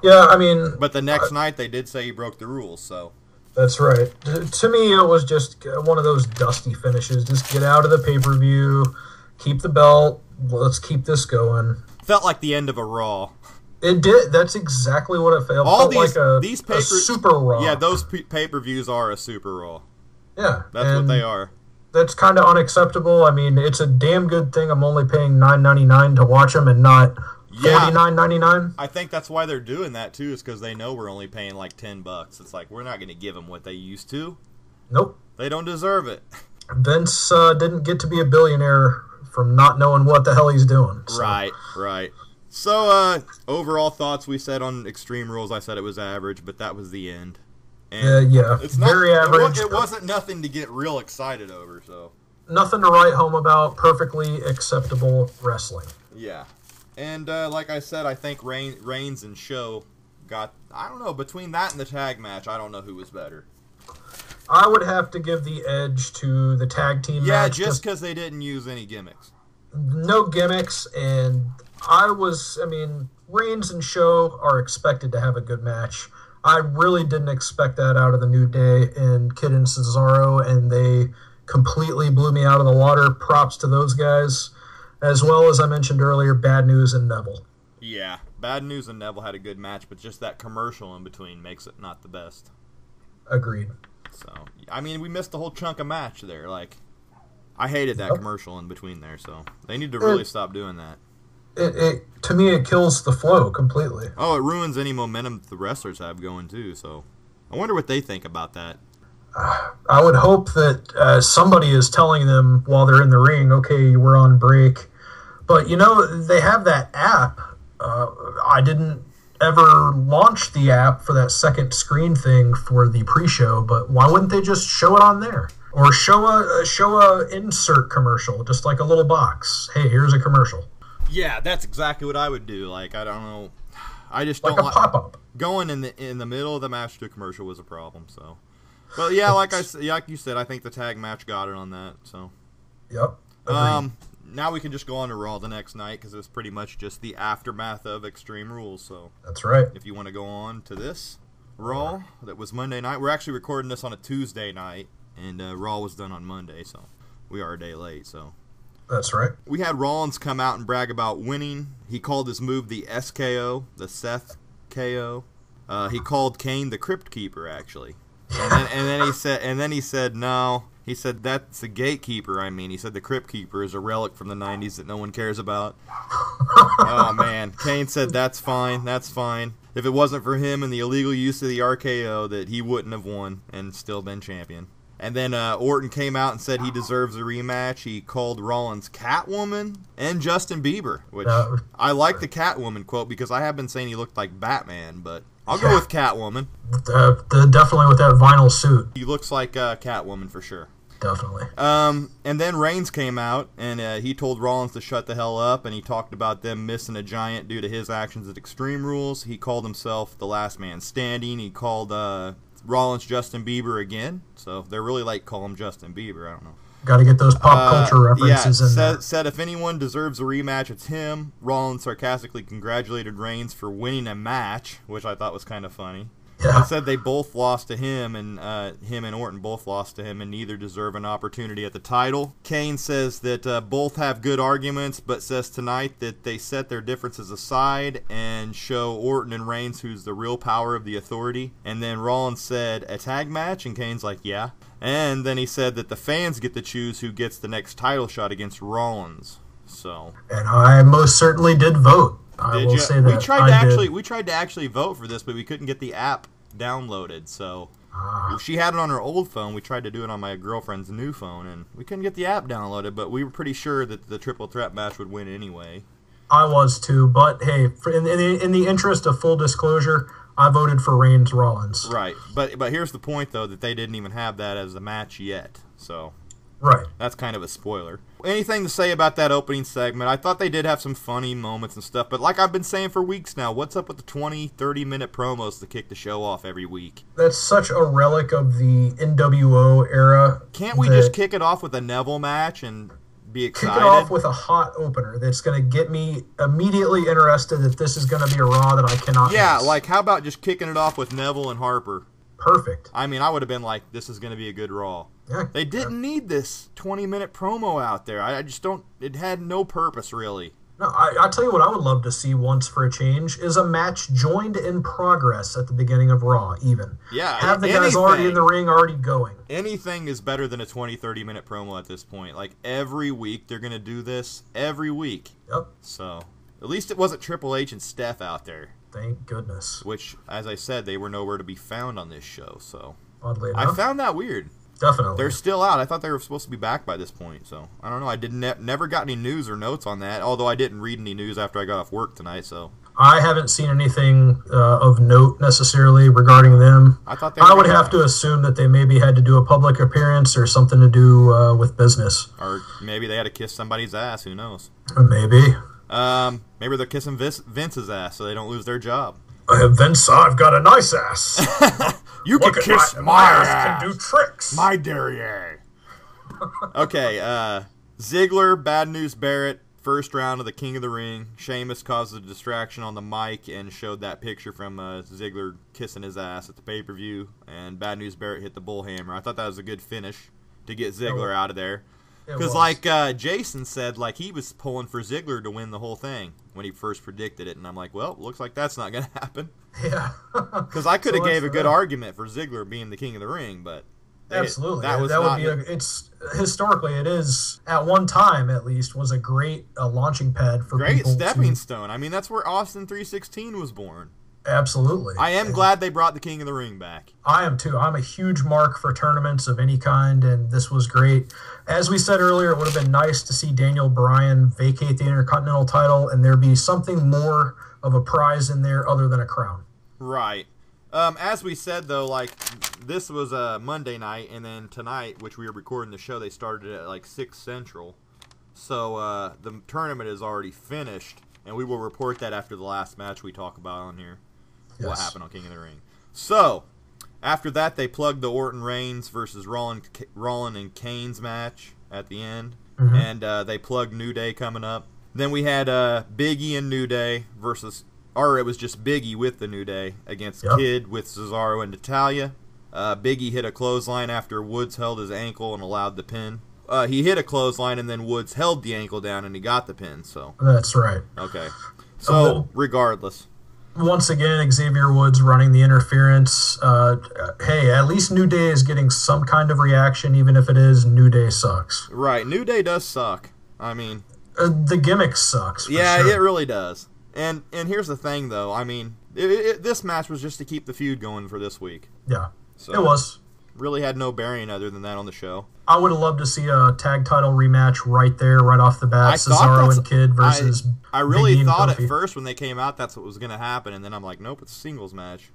Yeah, I mean, But the next night they did say he broke the rules, so. that's right. To me, it was just one of those dusty finishes. Just get out of the pay per view, keep the belt. Let's keep this going. Felt like the end of a Raw. It did. That's exactly what it felt. All felt these like a, these paper super raw. Yeah, those pay per views are a super raw. Yeah, That's what they are. That's kind of unacceptable. I mean, it's a damn good thing I'm only paying nine ninety nine to watch them and not Yeah. forty nine ninety nine. I think that's why they're doing that too, is because they know we're only paying like ten bucks. It's like we're not going to give them what they used to. Nope. They don't deserve it. [LAUGHS] Vince uh, didn't get to be a billionaire from not knowing what the hell he's doing. So, Right, right. So, uh, overall thoughts we said on Extreme Rules, I said it was average, but that was the end. And Uh, yeah, it's not, very average. It, wasn't nothing to get real excited over, so Nothing to write home about. Perfectly acceptable wrestling. yeah. And uh, like I said, I think Reign, Reigns and Show got I don't know between that and the tag match, I don't know who was better. I would have to give the edge to the tag team Yeah, match. just because they didn't use any gimmicks. no gimmicks, and I was, I mean, Reigns and Show are expected to have a good match. I really didn't expect that out of the New Day and Kidd and Cesaro, and they completely blew me out of the water. Props to those guys, as well as I mentioned earlier, Bad News and Neville. Yeah, Bad News and Neville had a good match, but just that commercial in between makes it not the best. Agreed. So, I mean, we missed a whole chunk of match there. Like, I hated that Yep. commercial in between there, so they need to really It- stop doing that. It, it to me, it kills the flow completely. Oh, it ruins any momentum the wrestlers have going too. So, I wonder what they think about that. [SIGHS] I would hope that uh, somebody is telling them while they're in the ring, okay, we're on break. But you know, they have that app. Uh, I didn't ever launch the app for that second screen thing for the pre-show, but why wouldn't they just show it on there? Or show a show a insert commercial, just like a little box. Hey, here's a commercial, Yeah, that's exactly what I would do. Like, I don't know. I just like don't like pop-up. going in the in the middle of the match to a commercial was a problem. So, but yeah, like I [LAUGHS] like you said, I think the tag match got it on that. So. Yep. Agreed. Um, now we can just go on to Raw the next night because it was pretty much just the aftermath of Extreme Rules. So That's right. if you want to go on to this Raw that was Monday night, we're actually recording this on a Tuesday night, and uh, Raw was done on Monday, so we are a day late. So That's right. we had Rollins come out and brag about winning. He called his move the SKO, the Seth KO. Uh, he called Kane the Crypt Keeper, actually, and then, and then he said, and then he said, no, he said that's the Gatekeeper. I mean, he said the Crypt Keeper is a relic from the '90s that no one cares about. oh man, Kane said that's fine, that's fine. If it wasn't for him and the illegal use of the RKO, that he wouldn't have won and still been champion. And then uh, Orton came out and said he deserves a rematch. He called Rollins Catwoman and Justin Bieber, which I like the Catwoman quote because I have been saying he looked like Batman, but I'll go with Catwoman. Uh, the, definitely with that vinyl suit. He looks like uh, Catwoman for sure. Definitely. Um, and then Reigns came out and uh, he told Rollins to shut the hell up, and he talked about them missing a giant due to his actions at Extreme Rules. He called himself the last man standing. He called uh, Rollins Justin Bieber again, so they're really like call him Justin Bieber. I don't know. Got to get those pop Uh, culture references yeah, in said, there. said if anyone deserves a rematch, it's him. Rollins sarcastically congratulated Reigns for winning a match, which I thought was kind of funny. Yeah. He said they both lost to him, and uh, him and Orton both lost to him, and neither deserve an opportunity at the title. Kane says that uh, both have good arguments, but says tonight that they set their differences aside and show Orton and Reigns who's the real power of the authority. And then Rollins said, a tag match? And Kane's like, yeah. And then he said that the fans get to choose who gets the next title shot against Rollins. So And I most certainly did vote. I did will you? say that we tried I to did. actually we tried to actually vote for this, but we couldn't get the app downloaded. So Ah. she had it on her old phone. We tried to do it on my girlfriend's new phone, and we couldn't get the app downloaded. But we were pretty sure that the triple threat match would win anyway. I was too, but hey, for, in, in, the, in the interest of full disclosure, I voted for Reigns Rollins. Right. But but here's the point though that they didn't even have that as a match yet. So Right. that's kind of a spoiler. Anything to say about that opening segment? I thought they did have some funny moments and stuff, but like I've been saying for weeks now, what's up with the 20, 30 minute promos to kick the show off every week? That's such a relic of the NWO era. Can't we just kick it off with a Neville match and be excited? kick it off with a hot opener that's going to get me immediately interested that this is going to be a Raw that I cannot yeah, miss. like how about just kicking it off with Neville and Harper? perfect. I mean, I would have been like, this is going to be a good Raw. [LAUGHS] They didn't need this 20 minute promo out there. I, I just don't. It had no purpose really. No, I, I tell you what, I would love to see once for a change is a match joined in progress at the beginning of Raw. Even Yeah, have the guys already in the ring, already going. Anything is better than a 20, 30 minute promo at this point. Like every week they're going to do this every week. Yep. So at least it wasn't Triple H and Steph out there, Thank goodness. which, as I said, they were nowhere to be found on this show. So Oddly enough, I found that weird. Definitely. They're still out. I thought they were supposed to be back by this point. So I don't know. I didn't ne- never got any news or notes on that. Although I didn't read any news after I got off work tonight. So I haven't seen anything uh, of note necessarily regarding them. I thought they. I would have to assume that they maybe had to do a public appearance or something to do uh, with business. Or maybe they had to kiss somebody's ass. Who knows? Maybe. Um, maybe they're kissing Vince's ass so they don't lose their job. Uh, saw I've got a nice ass. [LAUGHS] You Look at my, my ass can do tricks. My derriere. okay, uh, Ziggler, Bad News Barrett, first round of the King of the Ring. Sheamus caused a distraction on the mic and showed that picture from uh, Ziggler kissing his ass at the pay per view. And Bad News Barrett hit the bullhammer. I thought that was a good finish to get Ziggler out of there. Because, like uh, Jason said, like he was pulling for Ziggler to win the whole thing when he first predicted it, and I'm like, well, looks like that's not going [LAUGHS] to happen. yeah, [LAUGHS] Because I could have So gave a good that. argument for Ziggler being the king of the ring, but absolutely. that That, was would not be a, it's historically it is at one time at least was a great uh, launching pad for great stepping to stone. I mean, that's where Austin 316 was born. absolutely. I am glad they brought the king of the ring back. I am too. I'm a huge mark for tournaments of any kind, and this was great. As we said earlier, it would have been nice to see Daniel Bryan vacate the Intercontinental title and there be something more of a prize in there other than a crown. Right. Um, as we said though, like this was a Monday night, and then tonight, which we were recording the show, they started at like six central. So uh, the tournament is already finished, and we will report that after the last match we talk about on here. What happened on King of the Ring? So after that, they plugged the Orton Reigns versus Rollin, Rollin and Kane's match at the end, Mhm. and uh, they plugged New Day coming up. Then we had uh, Biggie and New Day versus, or it was just Biggie with the New Day against Yep. Kidd with Cesaro and Natalya. Uh, Biggie hit a clothesline after Woods held his ankle and allowed the pin. Uh, he hit a clothesline and then Woods held the ankle down and he got the pin. So That's right. okay. [SIGHS] Oh. So regardless, Once again, Xavier Woods running the interference. Uh, hey, at least New Day is getting some kind of reaction, even if it is New Day sucks. right? New Day does suck. I mean, Uh, the gimmick sucks. for yeah, sure. it really does. And and here's the thing though. I mean, it, it, this match was just to keep the feud going for this week. yeah, So it was. Really had no bearing other than that on the show. I would have loved to see a tag title rematch right there, right off the bat. I Cesaro and Kidd versus. I really E and thought at first when they came out that's what was going to happen, and then I'm like, nope, it's a singles match.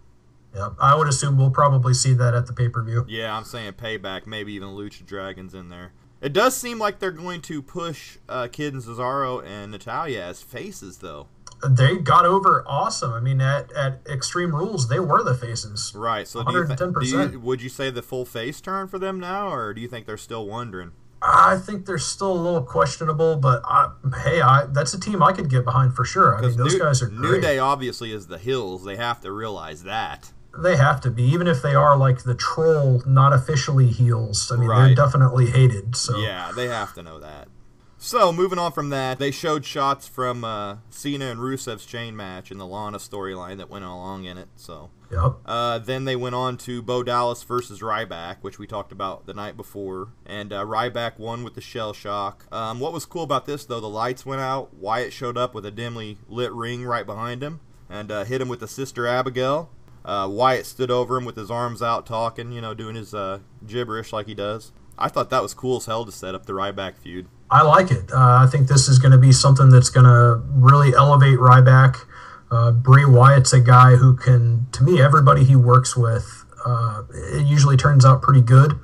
Yeah, I would assume we'll probably see that at the pay per view. Yeah, I'm saying payback, maybe even Lucha Dragons in there. It does seem like they're going to push uh, Kidd and Cesaro and Natalya as faces, though. They got over awesome. I mean, at, at Extreme Rules, they were the faces. Right. So do you, thi- do 110%. you would you say the full face turn for them now, or do you think they're still wondering? I think they're still a little questionable, but I, hey, I, that's a team I could get behind for sure. I mean, those New, guys are great. New. Day obviously is the heels. They have to realize that. They have to be, even if they are like the troll, not officially heels. I mean, Right. they're definitely hated. So Yeah, they have to know that. So, moving on from that, they showed shots from uh, Cena and Rusev's chain match and the Lana storyline that went along in it. So, yep. uh, then they went on to Bo Dallas versus Ryback, which we talked about the night before, and uh, Ryback won with the shell shock. Um, what was cool about this, though, the lights went out. Wyatt showed up with a dimly lit ring right behind him and uh, hit him with the Sister Abigail. Uh, Wyatt stood over him with his arms out, talking, you know, doing his uh, gibberish like he does. I thought that was cool as hell to set up the Ryback feud. I like it. Uh, I think this is going to be something that's going to really elevate Ryback. Uh, Bray Wyatt's a guy who can, to me, everybody he works with, uh, it usually turns out pretty good.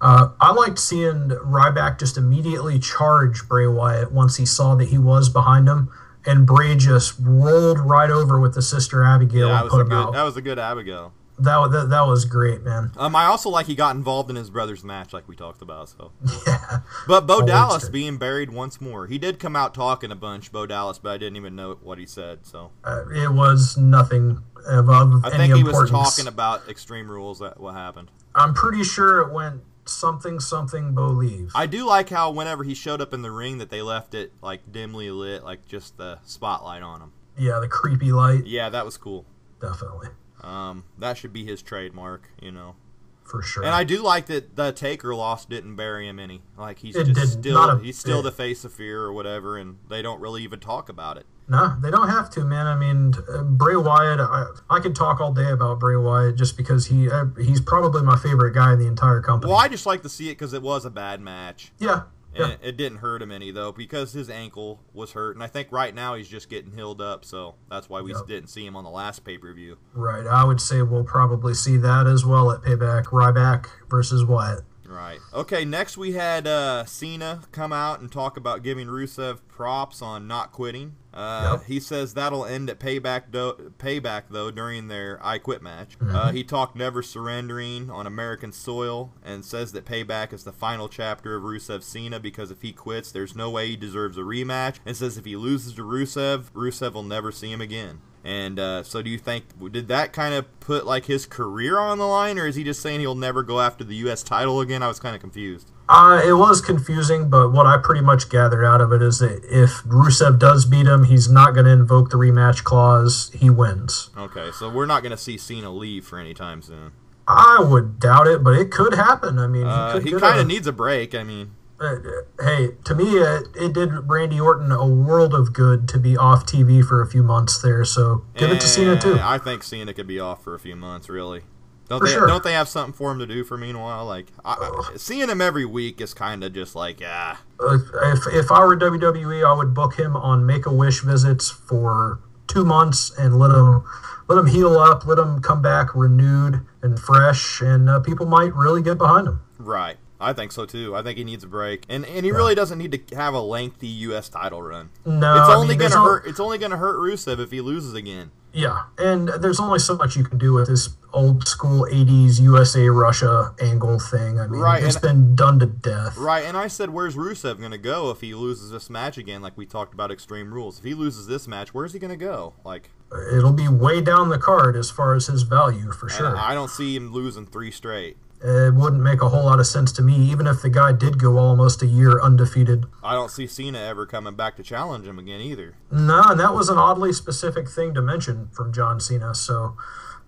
Uh, I liked seeing Ryback just immediately charge Bray Wyatt once he saw that he was behind him, and Bray just rolled right over with the sister Abigail Yeah, that and was put a him good. out. That was a good Abigail. That, that that was great, man. Um, I also like he got involved in his brother's match, like we talked about. So, [LAUGHS] Yeah, but Bo Dallas being buried once more. He did come out talking a bunch, Bo Dallas, but I didn't even know what he said. So, uh, it was nothing of, of I any think he was importance. talking about Extreme Rules. That what happened. I'm pretty sure it went something something Bo leave. I do like how whenever he showed up in the ring, that they left it like dimly lit, like just the spotlight on him. yeah, the creepy light, Yeah, that was cool. definitely Um, that should be his trademark, you know. for sure. And I do like that the Taker loss didn't bury him any. Like he's It just still a he's still bit. the face of fear or whatever, and they don't really even talk about it. no, they don't have to, man. I mean, uh, Bray Wyatt. I, I could talk all day about Bray Wyatt just because he uh, he's probably my favorite guy in the entire company. Well, I just like to see it because it was a bad match, Yeah, and it didn't hurt him any though because his ankle was hurt, and I think right now he's just getting healed up, so that's why we Yep. didn't see him on the last pay per view. right. I would say we'll probably see that as well at Payback. Ryback versus Wyatt. Right. Okay. Next, we had uh, Cena come out and talk about giving Rusev props on not quitting. Uh, Yep. He says that'll end at payback. Do- payback though during their I Quit match. Mm-hmm. Uh, he talked never surrendering on American soil and says that payback is the final chapter of Rusev Cena because if he quits, there's no way he deserves a rematch. And says if he loses to Rusev, Rusev will never see him again. And uh, so, do you think did that kind of put like his career on the line, or is he just saying he'll never go after the U.S. title again? I was kind of confused. Uh, it was confusing, but what I pretty much gathered out of it is that if Rusev does beat him, he's not going to invoke the rematch clause. He wins. Okay, so we're not going to see Cena leave for any time soon. I would doubt it, but it could happen. I mean, Uh, he, he kind of needs a break. I mean, hey, to me, uh, it did Randy Orton a world of good to be off TV for a few months there. So give it to Cena too. I think Cena could be off for a few months. Really, don't For they? sure. Don't they have something for him to do for meanwhile? Like I, I, seeing him every week is kind of just like ah. Uh, if if I were WWE, I would book him on Make a Wish visits for two months and let him let him heal up, let him come back renewed and fresh, and uh, people might really get behind him. Right. I think so too. I think he needs a break, and and he really doesn't need to have a lengthy U.S. title run. No, it's I only mean, gonna hurt. It's only gonna hurt Rusev if he loses again. Yeah, and there's only so much you can do with this old school '80s USA Russia angle thing. I mean, Right, it's been done to death. Right, and I said, where's Rusev gonna go if he loses this match again? Like we talked about Extreme Rules. If he loses this match, where's he gonna go? Like, It'll be way down the card as far as his value for sure. I don't see him losing three straight. It wouldn't make a whole lot of sense to me, even if the guy did go almost a year undefeated. I don't see Cena ever coming back to challenge him again either. No, and that was an oddly specific thing to mention from John Cena, so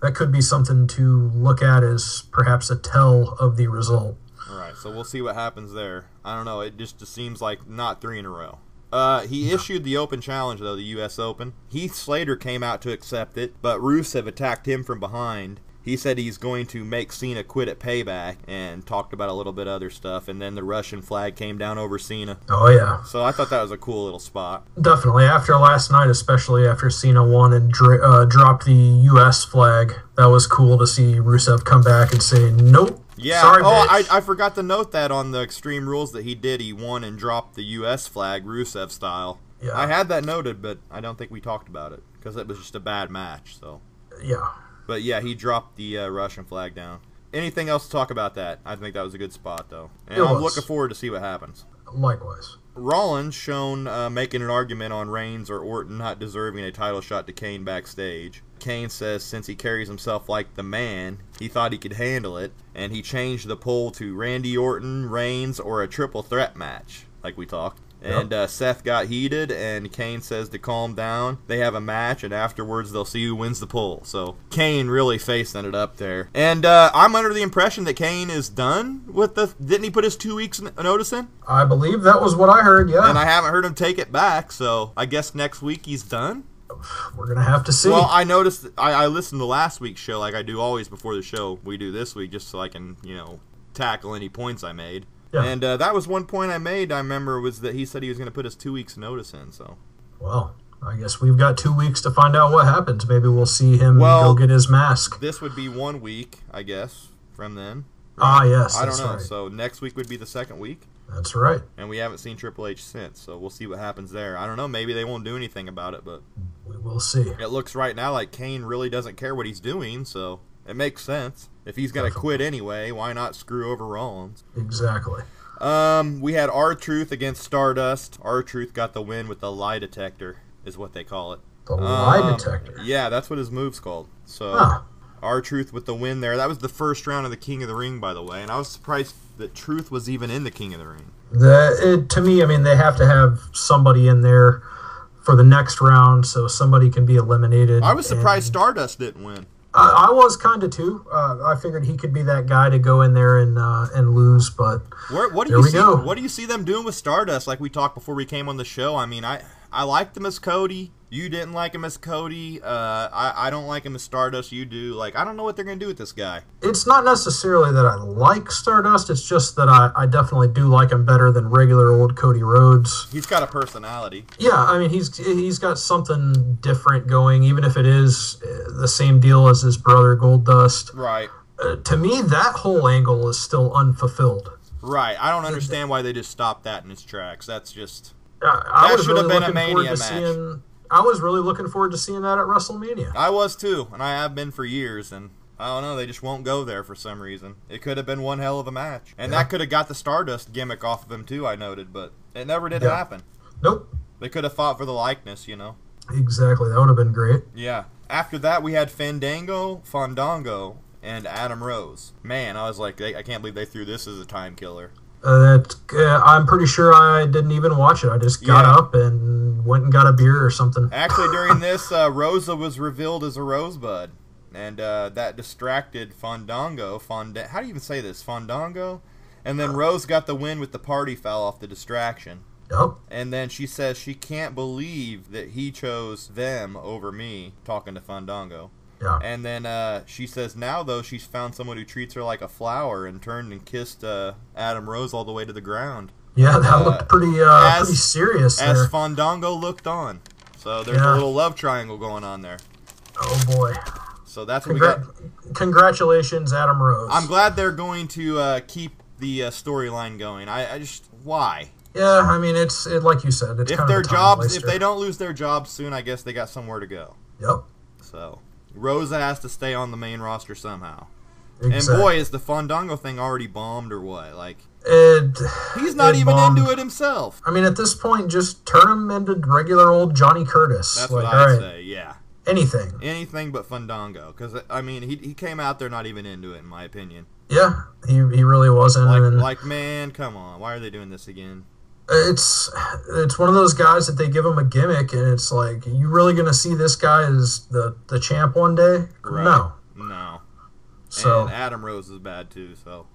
that could be something to look at as perhaps a tell of the result. All right, so we'll see what happens there. I don't know. It just, just seems like not three in a row. Uh, he issued the Open Challenge though, the U.S. Open. Heath Slater came out to accept it, but Rusev attacked him from behind. He said he's going to make Cena quit at Payback, and talked about a little bit other stuff. And then the Russian flag came down over Cena. Oh, yeah. So I thought that was a cool little spot. Definitely. After last night, especially after Cena won and dra- uh, dropped the U.S. flag, that was cool to see Rusev come back and say, nope. Yeah. Sorry, oh, I, bitch." I forgot to note that on the Extreme Rules that he did. He won and dropped the U.S. flag, Rusev style. Yeah. I had that noted, but I don't think we talked about it because it was just a bad match. So, yeah. But yeah, he dropped the uh, Russian flag down. Anything else to talk about that? I think that was a good spot though, and It I'm was. looking forward to see what happens. Likewise. Rollins shown uh, making an argument on Reigns or Orton not deserving a title shot to Kane backstage. Kane says since he carries himself like the man, he thought he could handle it, and he changed the poll to Randy Orton, Reigns, or a triple threat match, like we talked. And uh, Seth got heated, and Kane says to calm down. They have a match, and afterwards they'll see who wins the poll. So Kane really facing it up there. And uh, I'm under the impression that Kane is done with the. Didn't he put his two weeks notice in? I believe that was what I heard. Yeah, And I haven't heard him take it back. So I guess next week he's done. we're gonna have to see. Well, I noticed. I, I listened to last week's show, like I do always before the show. We do this week just so I can, you know, tackle any points I made. Yeah. And uh, that was one point I made. I remember was that he said he was going to put his two weeks notice in. So well, I guess we've got two weeks to find out what happens. Maybe we'll see him Well- go get his mask. this would be one week, I guess, from then. Ah, yes, I don't know. right. So next week would be the second week, That's right. and we haven't seen Triple H since. So we'll see what happens there. I don't know. Maybe they won't do anything about it, but We will see. it looks right now like Kane really doesn't care what he's doing. So it makes sense. If he's going to quit anyway, why not screw over Rollins? Exactly. Um, we had R Truth against Stardust. R Truth got the win with the lie detector, is what they call it. The lie Um, detector. Yeah, that's what his move's called. So Huh. R Truth with the win there. That was the first round of the King of the Ring, by the way, and I was surprised that Truth was even in the King of the Ring. The, it, to me, I mean, they have to have somebody in there for the next round so somebody can be eliminated. I was surprised and- Stardust didn't win. I, I was kind of too. Uh, I figured he could be that guy to go in there and uh, and lose, but Where, what do you we see? go. What do you see them doing with Stardust? Like we talked before we came on the show. I mean, I I liked him as Cody. You didn't like him as Cody. Uh, I I don't like him as Stardust. You do. Like I don't know what they're gonna do with this guy. it's not necessarily that I like Stardust. It's just that I, I definitely do like him better than regular old Cody Rhodes. He's got a personality. Yeah, I mean he's he's got something different going, even if it is uh, the same deal as his brother Goldust. Right. Uh, to me, that whole angle is still unfulfilled. Right. I don't understand why they just stopped that in its tracks. That's just Uh, I That was should have really been a looking forward Mania to match. seeing. I was really looking forward to seeing that at WrestleMania. I was too, and I have been for years, and I don't know, they just won't go there for some reason. It could have been one hell of a match. And Yeah. that could have got the Stardust gimmick off of him too, I noted, but it never did Yeah. happen. Nope, They could have fought for the likeness, you know. exactly. That would have been great. Yeah. After that, we had Fandango, Fandango, and Adam Rose. Man, I was like, I can't believe they threw this as a time killer. Uh, that uh, I'm pretty sure I didn't even watch it. I just got Yeah. up and went and got a beer or something. Actually, during [LAUGHS] this, uh, Rosa was revealed as a rosebud, and uh, that distracted Fandango. Fond- How do you even say this? Fandango? And then Rose got the win with the party foul off the distraction. Yep. And then she says she can't believe that he chose them over me, talking to Fandango. Yeah. And then uh, she says now, though, she's found someone who treats her like a flower and turned and kissed uh, Adam Rose all the way to the ground. Yeah, that Uh, looked pretty uh, as- pretty serious As there. Fandango looked on. So there's Yeah. a little love triangle going on there. oh boy. So that's what we got. Congratulations, Adam Rose. I'm glad they're going to uh, keep the uh, storyline going. I, I just why Yeah, I mean it's it like you said. It's if their jobs if they don't lose their jobs soon, I guess they got somewhere to go. Yep. So Rosa has to stay on the main roster somehow. Exactly. And boy, is the Fandango thing already bombed or what? Like it, he's not even bombed. into it himself. I mean, at this point, just turn him into regular old Johnny Curtis. That's like, what I'd right, say. Yeah, anything. anything but Fandango. Because I mean, he he came out there not even into it, in my opinion. Yeah, he, he really wasn't. Like and like man, come on, why are they doing this again? It's it's one of those guys that they give him a gimmick, and it's like, you really gonna see this guy as the the champ one day? Right. No. No. So and Adam Rose is bad too. So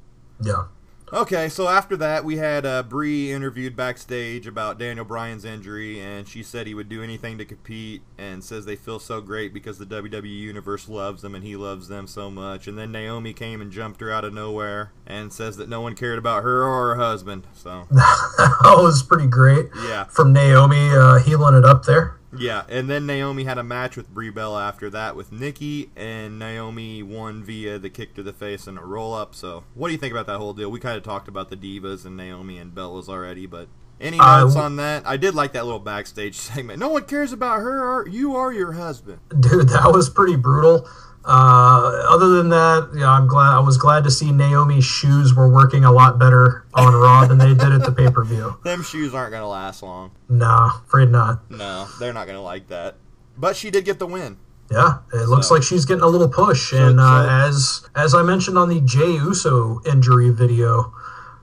yeah, okay, so after that we had uh, Brie interviewed backstage about Daniel Bryan's injury, and she said he would do anything to compete, and says they feel so great because the WWE universe loves them and he loves them so much. And then Naomi came and jumped her out of nowhere and says that no one cared about her or her husband. So [LAUGHS] that was pretty great yeah, from Naomi uh, heeling it up there. Yeah. And then Naomi had a match with Brie Bella after that with Nikki, and Naomi won via the kick to the face and a roll up. So what do you think about that whole deal? We kind of talked about the divas and Naomi and Bella's already, but any Uh, notes w- on that? I did like that little backstage [LAUGHS] segment. No one cares about her or you are your husband. Dude, that was pretty brutal. Uh, other than that, yeah, I'm glad. I was glad to see Naomi's shoes were working a lot better on Raw than they did at the pay per view. [LAUGHS] Them shoes aren't gonna last long. Nah, afraid not. No, they're not gonna like that. But she did get the win. Yeah, it looks So- like she's getting a little push, and so- uh, as as I mentioned on the Jey Uso injury video,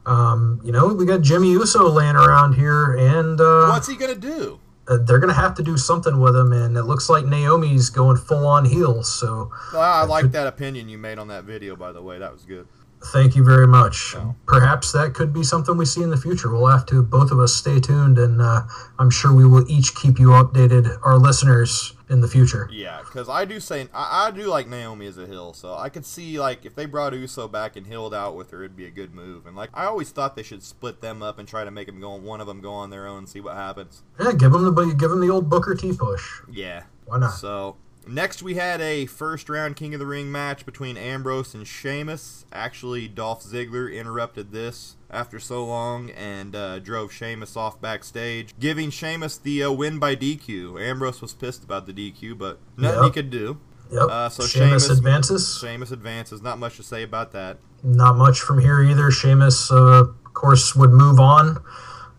um, you know we got Jimmy Uso laying around here, and uh, What's he gonna do? Uh, they're gonna have to do something with him, and it looks like Naomi's going full on heels. So Ah, I like that opinion you made on that video, by the way. That was good. thank you very much. Oh. Perhaps that could be something we see in the future. We'll have to both of us stay tuned, and uh, I'm sure we will each keep you updated, our listeners, in the future. Yeah, because I do say I, I do like Naomi as a heel, so I could see like if they brought Uso back and heeled out with her, it'd be a good move. And like I always thought they should split them up and try to make them go on one of them go on their own, and see what happens. Yeah, give them the give him the old Booker T push. Yeah. Why not? So next we had a first round King of the Ring match between Ambrose and Sheamus. Actually, Dolph Ziggler interrupted this after so long and uh, drove Sheamus off backstage, giving Sheamus the uh, win by DQ. Ambrose was pissed about the DQ, but nothing he could do. Yep. Uh, so Sheamus Sheamus- advances. Sheamus advances. Not much to say about that. Not much from here either. Sheamus, uh, of course, would move on,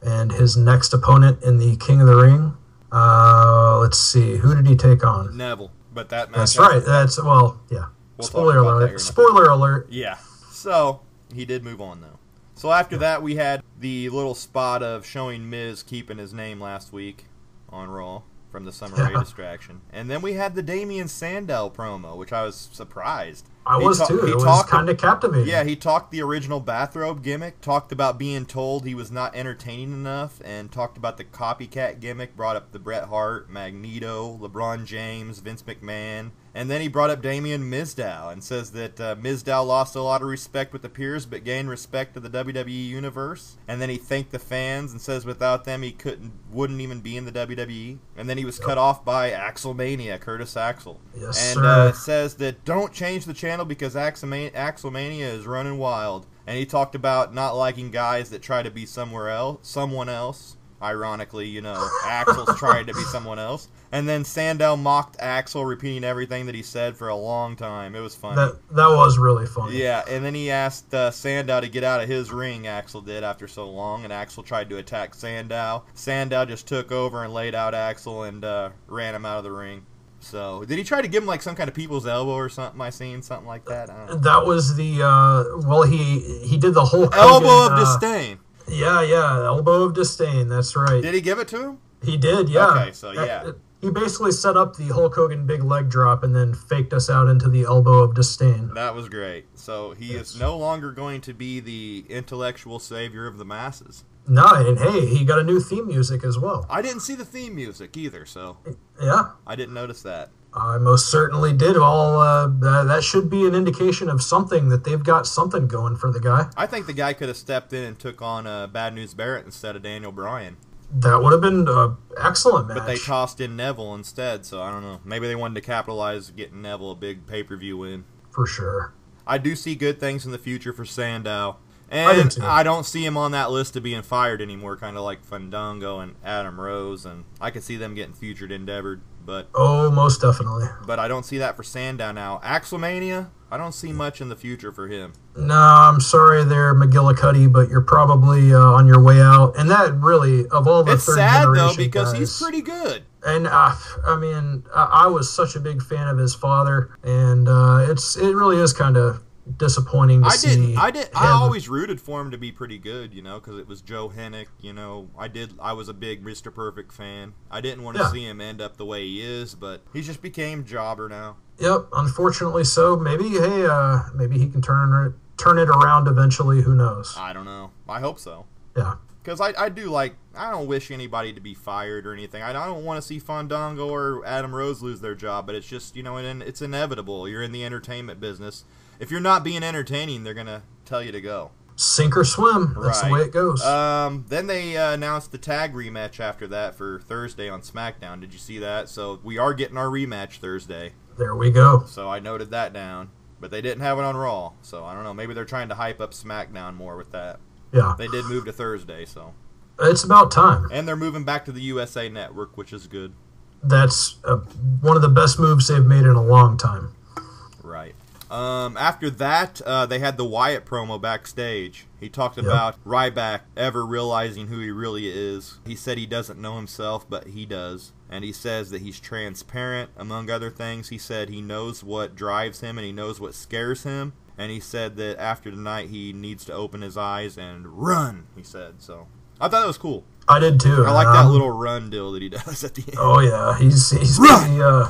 and his next opponent in the King of the Ring. Uh, let's see, who did he take on? Neville, but that match. That's right. That's well, yeah. We'll Spoiler about that here in alert. Spoiler alert. Yeah. So he did move on though. So after that, we had the little spot of showing Miz keeping his name last week on Raw from the Summer Rae distraction, and then we had the Damien Sandow promo, which I was surprised. I He was ta- too. he It was kind of captivating. Yeah, he talked the original bathrobe gimmick, talked about being told he was not entertaining enough, and talked about the copycat gimmick, brought up the Bret Hart, Magneto, LeBron James, Vince McMahon, and then he brought up Damien Mizdow and says that uh, Mizdow lost a lot of respect with the peers but gained respect to the WWE universe. And then he thanked the fans and says without them he couldn't wouldn't even be in the WWE. And then he was cut off by Axelmania, Curtis Axel. Yes, and uh, says that don't change the channel because Axelmania, Axelmania is running wild. And he talked about not liking guys that try to be somewhere else, someone else. Ironically, you know, Axel's [LAUGHS] trying to be someone else. And then Sandow mocked Axel, repeating everything that he said for a long time. It was funny. That that was really funny. Yeah, and then he asked uh, Sandow to get out of his ring. Axel did after so long, and Axel tried to attack Sandow. Sandow just took over and laid out Axel and uh, ran him out of the ring. So, did he try to give him like some kind of people's elbow or something? I seen something like that. I don't know. That was the uh, well, he he did the whole Elbow of disdain. Yeah, yeah, elbow of disdain. That's right. Did he give it to him? He did, yeah. Okay, so, yeah. Uh, He basically set up the Hulk Hogan big leg drop and then faked us out into the elbow of disdain. That was great. So he Yes. is no longer going to be the intellectual savior of the masses. No, and hey, he got a new theme music as well. I didn't see the theme music either, so Yeah, I didn't notice that. I most certainly did. All uh, that, that should be an indication of something that they've got something going for the guy. I think the guy could have stepped in and took on uh, Bad News Barrett instead of Daniel Bryan. That would have been an excellent match. But they tossed in Neville instead, so I don't know. Maybe they wanted to capitalize getting Neville a big pay per view win. for sure. I do see good things in the future for Sandow. And. I, don't see him on that list of being fired anymore, kind of like Fandango and Adam Rose, and I could see them getting featured endeavored, but Oh, most definitely. but I don't see that for Sandow now. Axelmania, I don't see much in the future for him. No, I'm sorry there, McGillicutty, but you're probably uh, on your way out. And that really, of all the It's third sad though generation because guys, he's pretty good. And uh, I mean, I I was such a big fan of his father, and uh, it's it really is kind of disappointing to I see. did. I did. I always rooted for him to be pretty good, you know, because it was Joe Hennig. You know, I did. I was a big Mr. Perfect fan. I didn't want to Yeah. see him end up the way he is, but he just became jobber now. Yep, unfortunately so. Maybe hey, uh, maybe he can turn it turn it around eventually. Who knows? I don't know. I hope so. Yeah. Because I, I do like, I don't wish anybody to be fired or anything. I don't want to see Fandango or Adam Rose lose their job, but it's just, you know, and it's inevitable. You're in the entertainment business. If you're not being entertaining, they're going to tell you to go. Sink or swim. That's Right. the way it goes. Um, then they uh, announced the tag rematch after that for Thursday on SmackDown. Did you see that? So we are getting our rematch Thursday. there we go. So I noted that down. But they didn't have it on Raw. So I don't know. Maybe they're trying to hype up SmackDown more with that. Yeah, They did move to Thursday, so. it's about time. And they're moving back to the USA Network, which is good. That's uh, one of the best moves they've made in a long time. Right. Um, after that, uh, they had the Wyatt promo backstage. He talked Yep. about Ryback ever realizing who he really is. He said he doesn't know himself, but he does. And he says that he's transparent, among other things. He said he knows what drives him and he knows what scares him. And he said that after tonight, he needs to open his eyes and run, he said. So I thought that was cool. I did too. I like that Um, little run deal that he does at the end. Oh yeah, he's he's Run! pretty uh,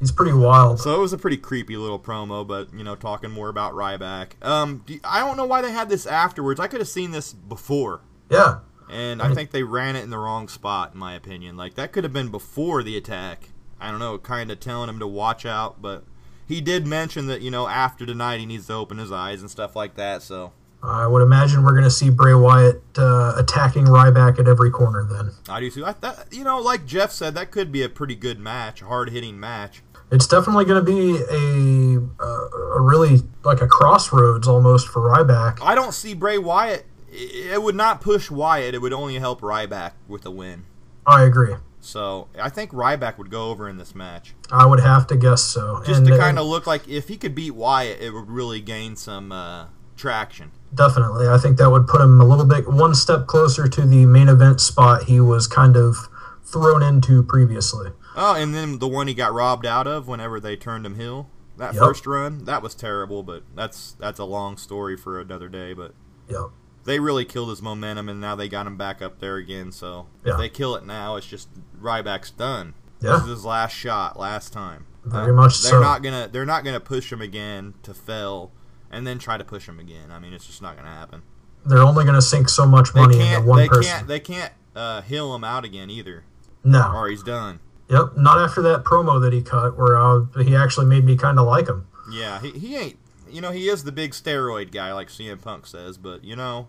he's pretty wild. So it was a pretty creepy little promo, but you know, talking more about Ryback. Um, do- I don't know why they had this afterwards. I could have seen this before, Yeah, and I think they ran it in the wrong spot, in my opinion. Like that could have been before the attack. I don't know, kind of telling him to watch out, but he did mention that you know after tonight he needs to open his eyes and stuff like that. So I would imagine we're gonna see Bray Wyatt uh, attacking Ryback at every corner. Then I do too. I that, you know, like Jeff said, that could be a pretty good match, hard hitting match. it's definitely gonna be a uh, a really like a crossroads almost for Ryback. I don't see Bray Wyatt. It would not push Wyatt. It would only help Ryback with a win. I agree. So I think Ryback would go over in this match, I would have to guess so. just And, to kind of look like if he could beat Wyatt, it would really gain some uh, traction. Definitely. I think that would put him a little bit one step closer to the main event spot he was kind of thrown into previously. Oh, and then the one he got robbed out of whenever they turned him heel. That Yep. first run, that was terrible, but that's that's a long story for another day. But Yep. they really killed his momentum, and now they got him back up there again. So Yeah. if they kill it now, it's just Ryback's done. Yeah. This is his last shot, last time. Very much they're so. not gonna they're not gonna push him again to fail, and then try to push him again. I mean, it's just not gonna happen. They're only going to sink so much money into one they person. can't they can't uh, heel him out again either, No. or he's done. Yep. Not after that promo that he cut where uh, he actually made me kind of like him. Yeah, he, he ain't. You know, he is the big steroid guy, like CM Punk says, but you know,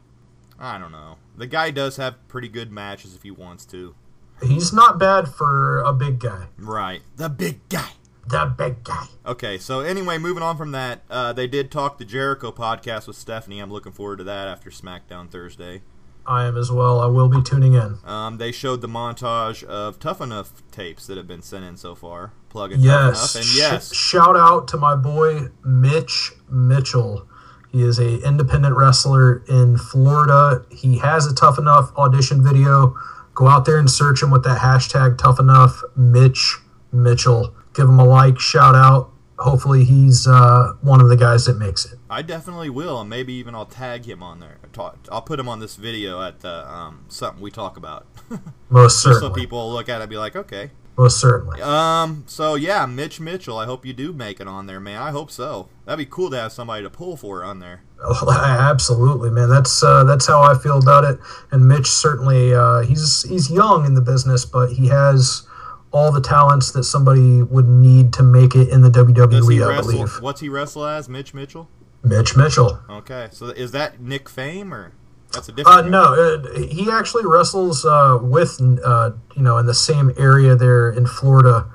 I don't know. The guy does have pretty good matches if he wants to. He's not bad for a big guy. Right, the big guy. The big guy. Okay, so anyway, moving on from that, uh, they did talk the Jericho podcast with Stephanie. I'm looking forward to that after SmackDown Thursday. I am as well. I will be tuning in. Um, they showed the montage of Tough Enough tapes that have been sent in so far. Plug in Yes. Tough Enough, and yes, shout out to my boy Mitch Mitchell. He is a independent wrestler in Florida. He has a tough enough audition video. Go out there and search him with that hashtag tough enough Mitch Mitchell. Give him a like, shout out. Hopefully he's uh, one of the guys that makes it. I definitely will, and maybe even I'll tag him on there. Talk, I'll put him on this video at the um, something we talk about, [LAUGHS] Most just so certainly. people look at it and be like, okay. Most certainly. Um. So yeah, Mitch Mitchell. I hope you do make it on there, man. I hope so. That'd be cool to have somebody to pull for on there. Oh, [LAUGHS] absolutely, man. That's uh, that's how I feel about it. And Mitch certainly uh, he's he's young in the business, but he has all the talents that somebody would need to make it in the WWE. I wrestle? believe. What's he wrestle as? Mitch Mitchell. Mitch Mitchell. Okay. So is that Nick Fame or that's a Uh, different? guy? no, uh, he actually wrestles uh, with uh, you know in the same area there in Florida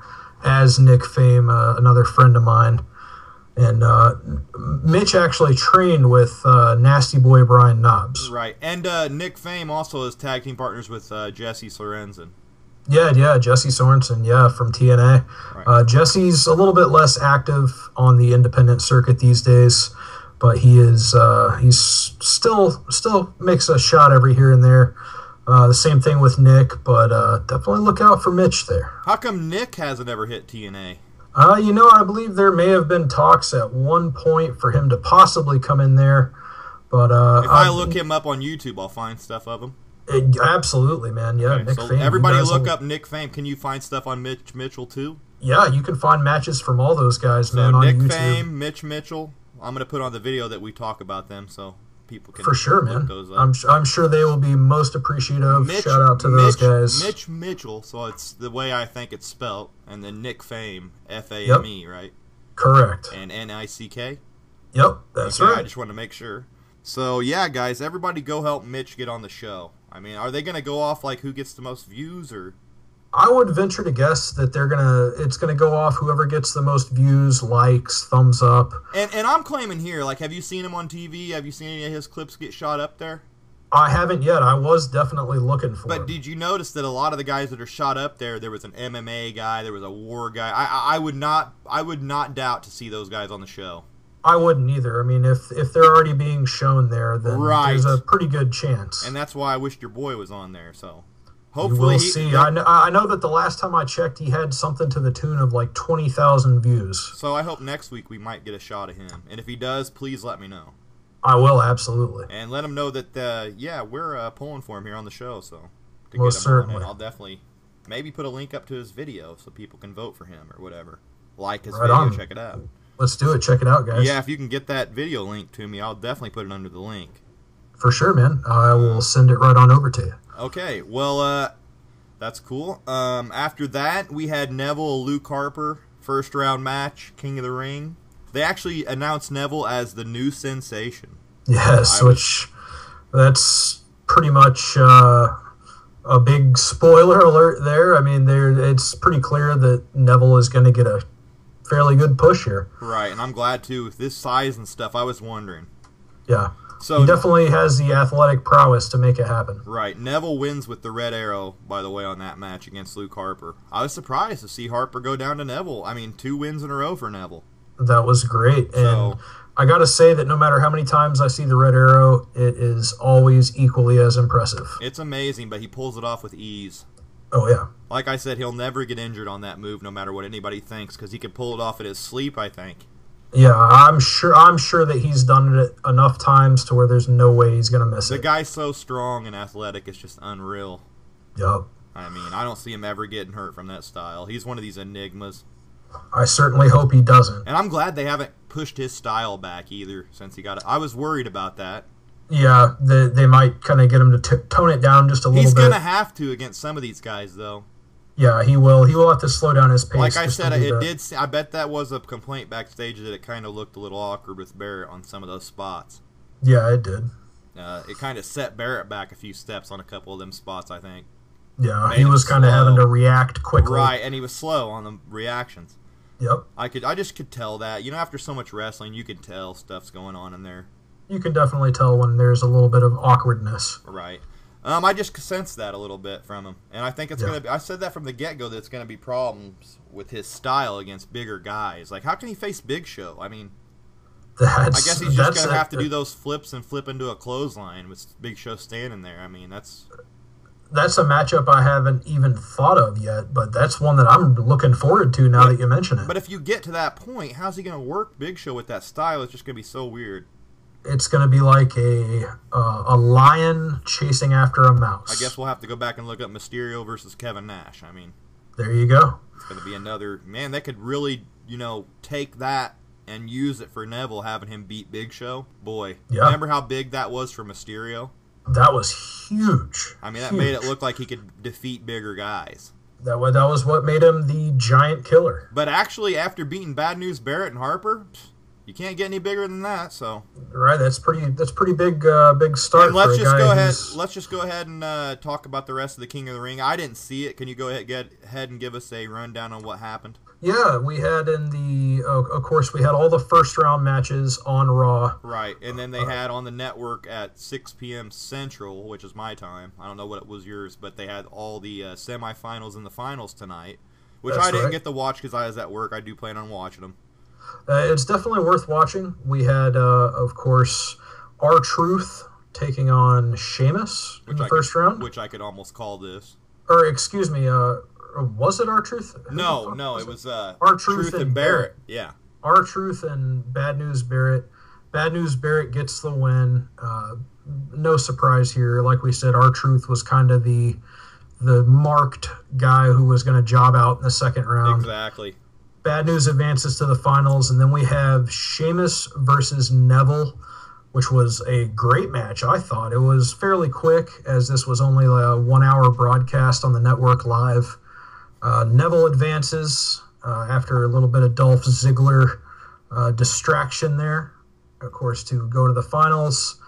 as Nick Fame, uh, another friend of mine. And uh, Mitch actually trained with uh, Nasty Boy Brian Knobbs. Right. And uh, Nick Fame also is tag team partners with uh, Jesse Sorensen. Yeah, yeah, Jesse Sorensen, yeah, from TNA. Right. Uh, Jesse's a little bit less active on the independent circuit these days, but he is uh, he's still still makes a shot every here and there. Uh, the same thing with Nick, but uh, definitely look out for Mitch there. How come Nick hasn't ever hit TNA? Uh, you know, I believe there may have been talks at one point for him to possibly come in there, but uh, If I I'm- look him up on YouTube, I'll find stuff of him. It- absolutely, man. Yeah, Okay, Nick so Fame. everybody look will- up Nick Fame. Can you find stuff on Mitch Mitchell too? Yeah, you can find matches from all those guys, So man, on Nick YouTube. Fame, Mitch Mitchell. I'm gonna put on the video that we talk about them so people can For sure, man. those up. I'm, I'm sure they will be most appreciative. Shout out to those Mitch, guys. Mitch Mitchell. So it's the way I think it's spelt, and then Nick Fame, F A M E, right? Correct. And N I C K. Yep, that's Okay, I just wanted to make sure. So yeah, guys, everybody go help Mitch get on the show. I mean, are they gonna go off like who gets the most views or? I would venture to guess that they're gonna. It's gonna go off whoever gets the most views, likes, thumbs up. And and I'm claiming here, like, have you seen him on TV? Have you seen any of his clips get shot up there? I haven't yet. I was definitely looking for. But him. did you notice that a lot of the guys that are shot up there, there was an MMA guy, there was a war guy. I, I would not, I would not doubt to see those guys on the show. I wouldn't either. I mean, if if they're already being shown there, then Right. there's a pretty good chance. And that's why I wished your boy was on there. So hopefully will he, see. I know, I know that the last time I checked, he had something to the tune of like twenty thousand views. So I hope next week we might get a shot of him. And if he does, please let me know. I will absolutely. And let him know that uh, yeah, we're uh, pulling for him here on the show. So to Most get him certainly. I'll definitely maybe put a link up to his video so people can vote for him or whatever. Like his Right video, on. check it out. Let's do it. Check it out, guys. Yeah, if you can get that video link to me, I'll definitely put it under the link. For sure, man. I will send it right on over to you. Okay, well, uh, that's cool. Um, after that, we had Neville Luke Harper first round match, King of the Ring. They actually announced Neville as the new sensation. Yes, I was- which that's pretty much uh, a big spoiler [LAUGHS] alert there. I mean, there it's pretty clear that Neville is going to get a fairly good push here. Right, and I'm glad too. With this size and stuff, I was wondering. Yeah, So he definitely has the athletic prowess to make it happen. Right. Neville wins with the red arrow, by the way, on that match against Luke Harper. I was surprised to see Harper go down to Neville. I mean, two wins in a row for Neville. That was great, and I got to say that no matter how many times I see the red arrow, it is always equally as impressive. It's amazing, but he pulls it off with ease. Oh yeah, Like I said, he'll never get injured on that move, no matter what anybody thinks, because he can pull it off in his sleep, I think. yeah. I'm sure. I'm sure that he's done it enough times to where there's no way he's going to miss The it. The guy's so strong and athletic, it's just unreal. Yup. I mean, I don't see him ever getting hurt from that style. He's one of these enigmas. I certainly hope he doesn't. And I'm glad they haven't pushed his style back either since he got it. I was worried about that. Yeah, they, they might kind of get him to t- tone it down just a little He's bit. He's going to have to against some of these guys, though. Yeah, he will. He will have to slow down his pace. Like I said, it did. I bet that was a complaint backstage that it kind of looked a little awkward with Barrett on some of those spots. Yeah, it did. Uh, it kind of set Barrett back a few steps on a couple of them spots, I think. Yeah, Made he was kind of having to react quickly. Right, and he was slow on the reactions. Yep. I could, I just could tell that. You know, after so much wrestling, you can tell stuff's going on in there. You can definitely tell when there's a little bit of awkwardness. Right. Um, I just sensed that a little bit from him, and I think it's Yeah. gonna. be I said that from the get go that it's gonna be problems with his style against bigger guys. Like, how can he face Big Show? I mean, That's. I guess he's just gonna have to do those flips and flip into a clothesline with Big Show standing there. I mean, that's That's a matchup I haven't even thought of yet, but that's one that I'm looking forward to now But- that you mention it. But if you get to that point, how's he gonna work Big Show with that style? It's just gonna be so weird. It's going to be like a uh, a lion chasing after a mouse. I guess we'll have to go back and look up Mysterio versus Kevin Nash. I mean, There you go. it's gonna be another man. They could really, you know, take that and use it for Neville having him beat Big Show. Boy, Yeah. remember how big that was for Mysterio? That was huge. I mean, that Huge. made it look like he could defeat bigger guys. that was that was what made him the giant killer. But actually, after beating Bad News Barrett and Harper, pff, you can't get any bigger than that. So Right? That's pretty. That's pretty big. Uh, big start. And let's just go ahead. who's- Let's just go ahead and uh, talk about the rest of the King of the Ring. I didn't see it. Can you go ahead get ahead and give us a rundown on what happened? Yeah, we had in the. Uh, of course, we had all the first round matches on Raw. Right, and then they had on the network at 6 p.m. Central, which is my time. I don't know what it was yours, but they had all the uh, semifinals and the finals tonight, which I didn't right. get to watch because I was at work. I do plan on watching them. Uh, it's definitely worth watching. We had, uh, of course, R-Truth taking on Sheamus in the I first could, round. which I could almost call this. or excuse me, uh, was it R-Truth? No, no, it was uh, R-Truth and Barrett. Yeah, R-Truth and Bad News Barrett. Bad News Barrett gets the win. Uh, no surprise here. Like we said, R-Truth was kind of the the marked guy who was going to job out in the second round. exactly. Bad News advances to the finals, and then we have Sheamus versus Neville, which was a great match. I thought it was fairly quick, as this was only a one-hour broadcast on the network live. Uh, Neville advances uh, after a little bit of Dolph Ziggler uh, distraction there, of course, to go to the finals.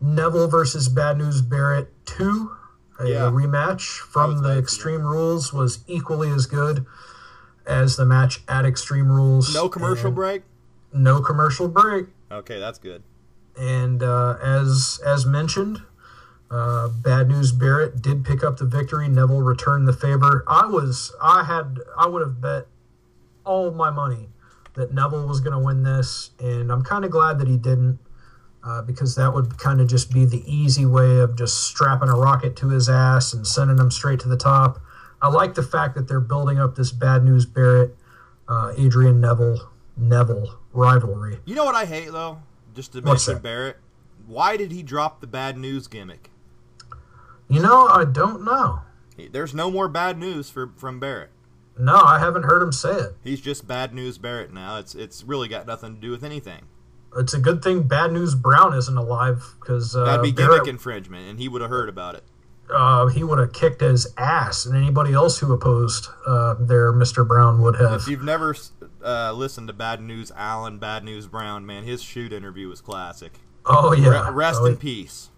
Neville versus Bad News Barrett two, a Yeah. rematch from the. Extreme Rules was equally as good as the match at Extreme Rules. No commercial break. No commercial break. Okay, that's good. And uh, as as mentioned, uh, Bad News Barrett did pick up the victory. Neville returned the favor. I was I had I would have bet all my money that Neville was going to win this, and I'm kind of glad that he didn't. Uh, because that would kind of just be the easy way of just strapping a rocket to his ass and sending him straight to the top. I like the fact that they're building up this bad news Barrett, uh, Adrian Neville, Neville rivalry. You know what I hate though? Just to What's mention that? Barrett. Why did he drop the bad news gimmick? You know, I don't know. There's no more bad news for from Barrett. No, I haven't heard him say it. He's just bad news Barrett now. It's it's really got nothing to do with anything. It's a good thing Bad News Brown isn't alive because uh, That'd be Barrett, gimmick infringement, and he would have heard about it. Uh, he would have kicked his ass, and anybody else who opposed uh, their Mr. Brown would have. If you've never uh, listened to Bad News Allen, Bad News Brown, man, his shoot interview was classic. Oh yeah, Re- rest oh, in peace.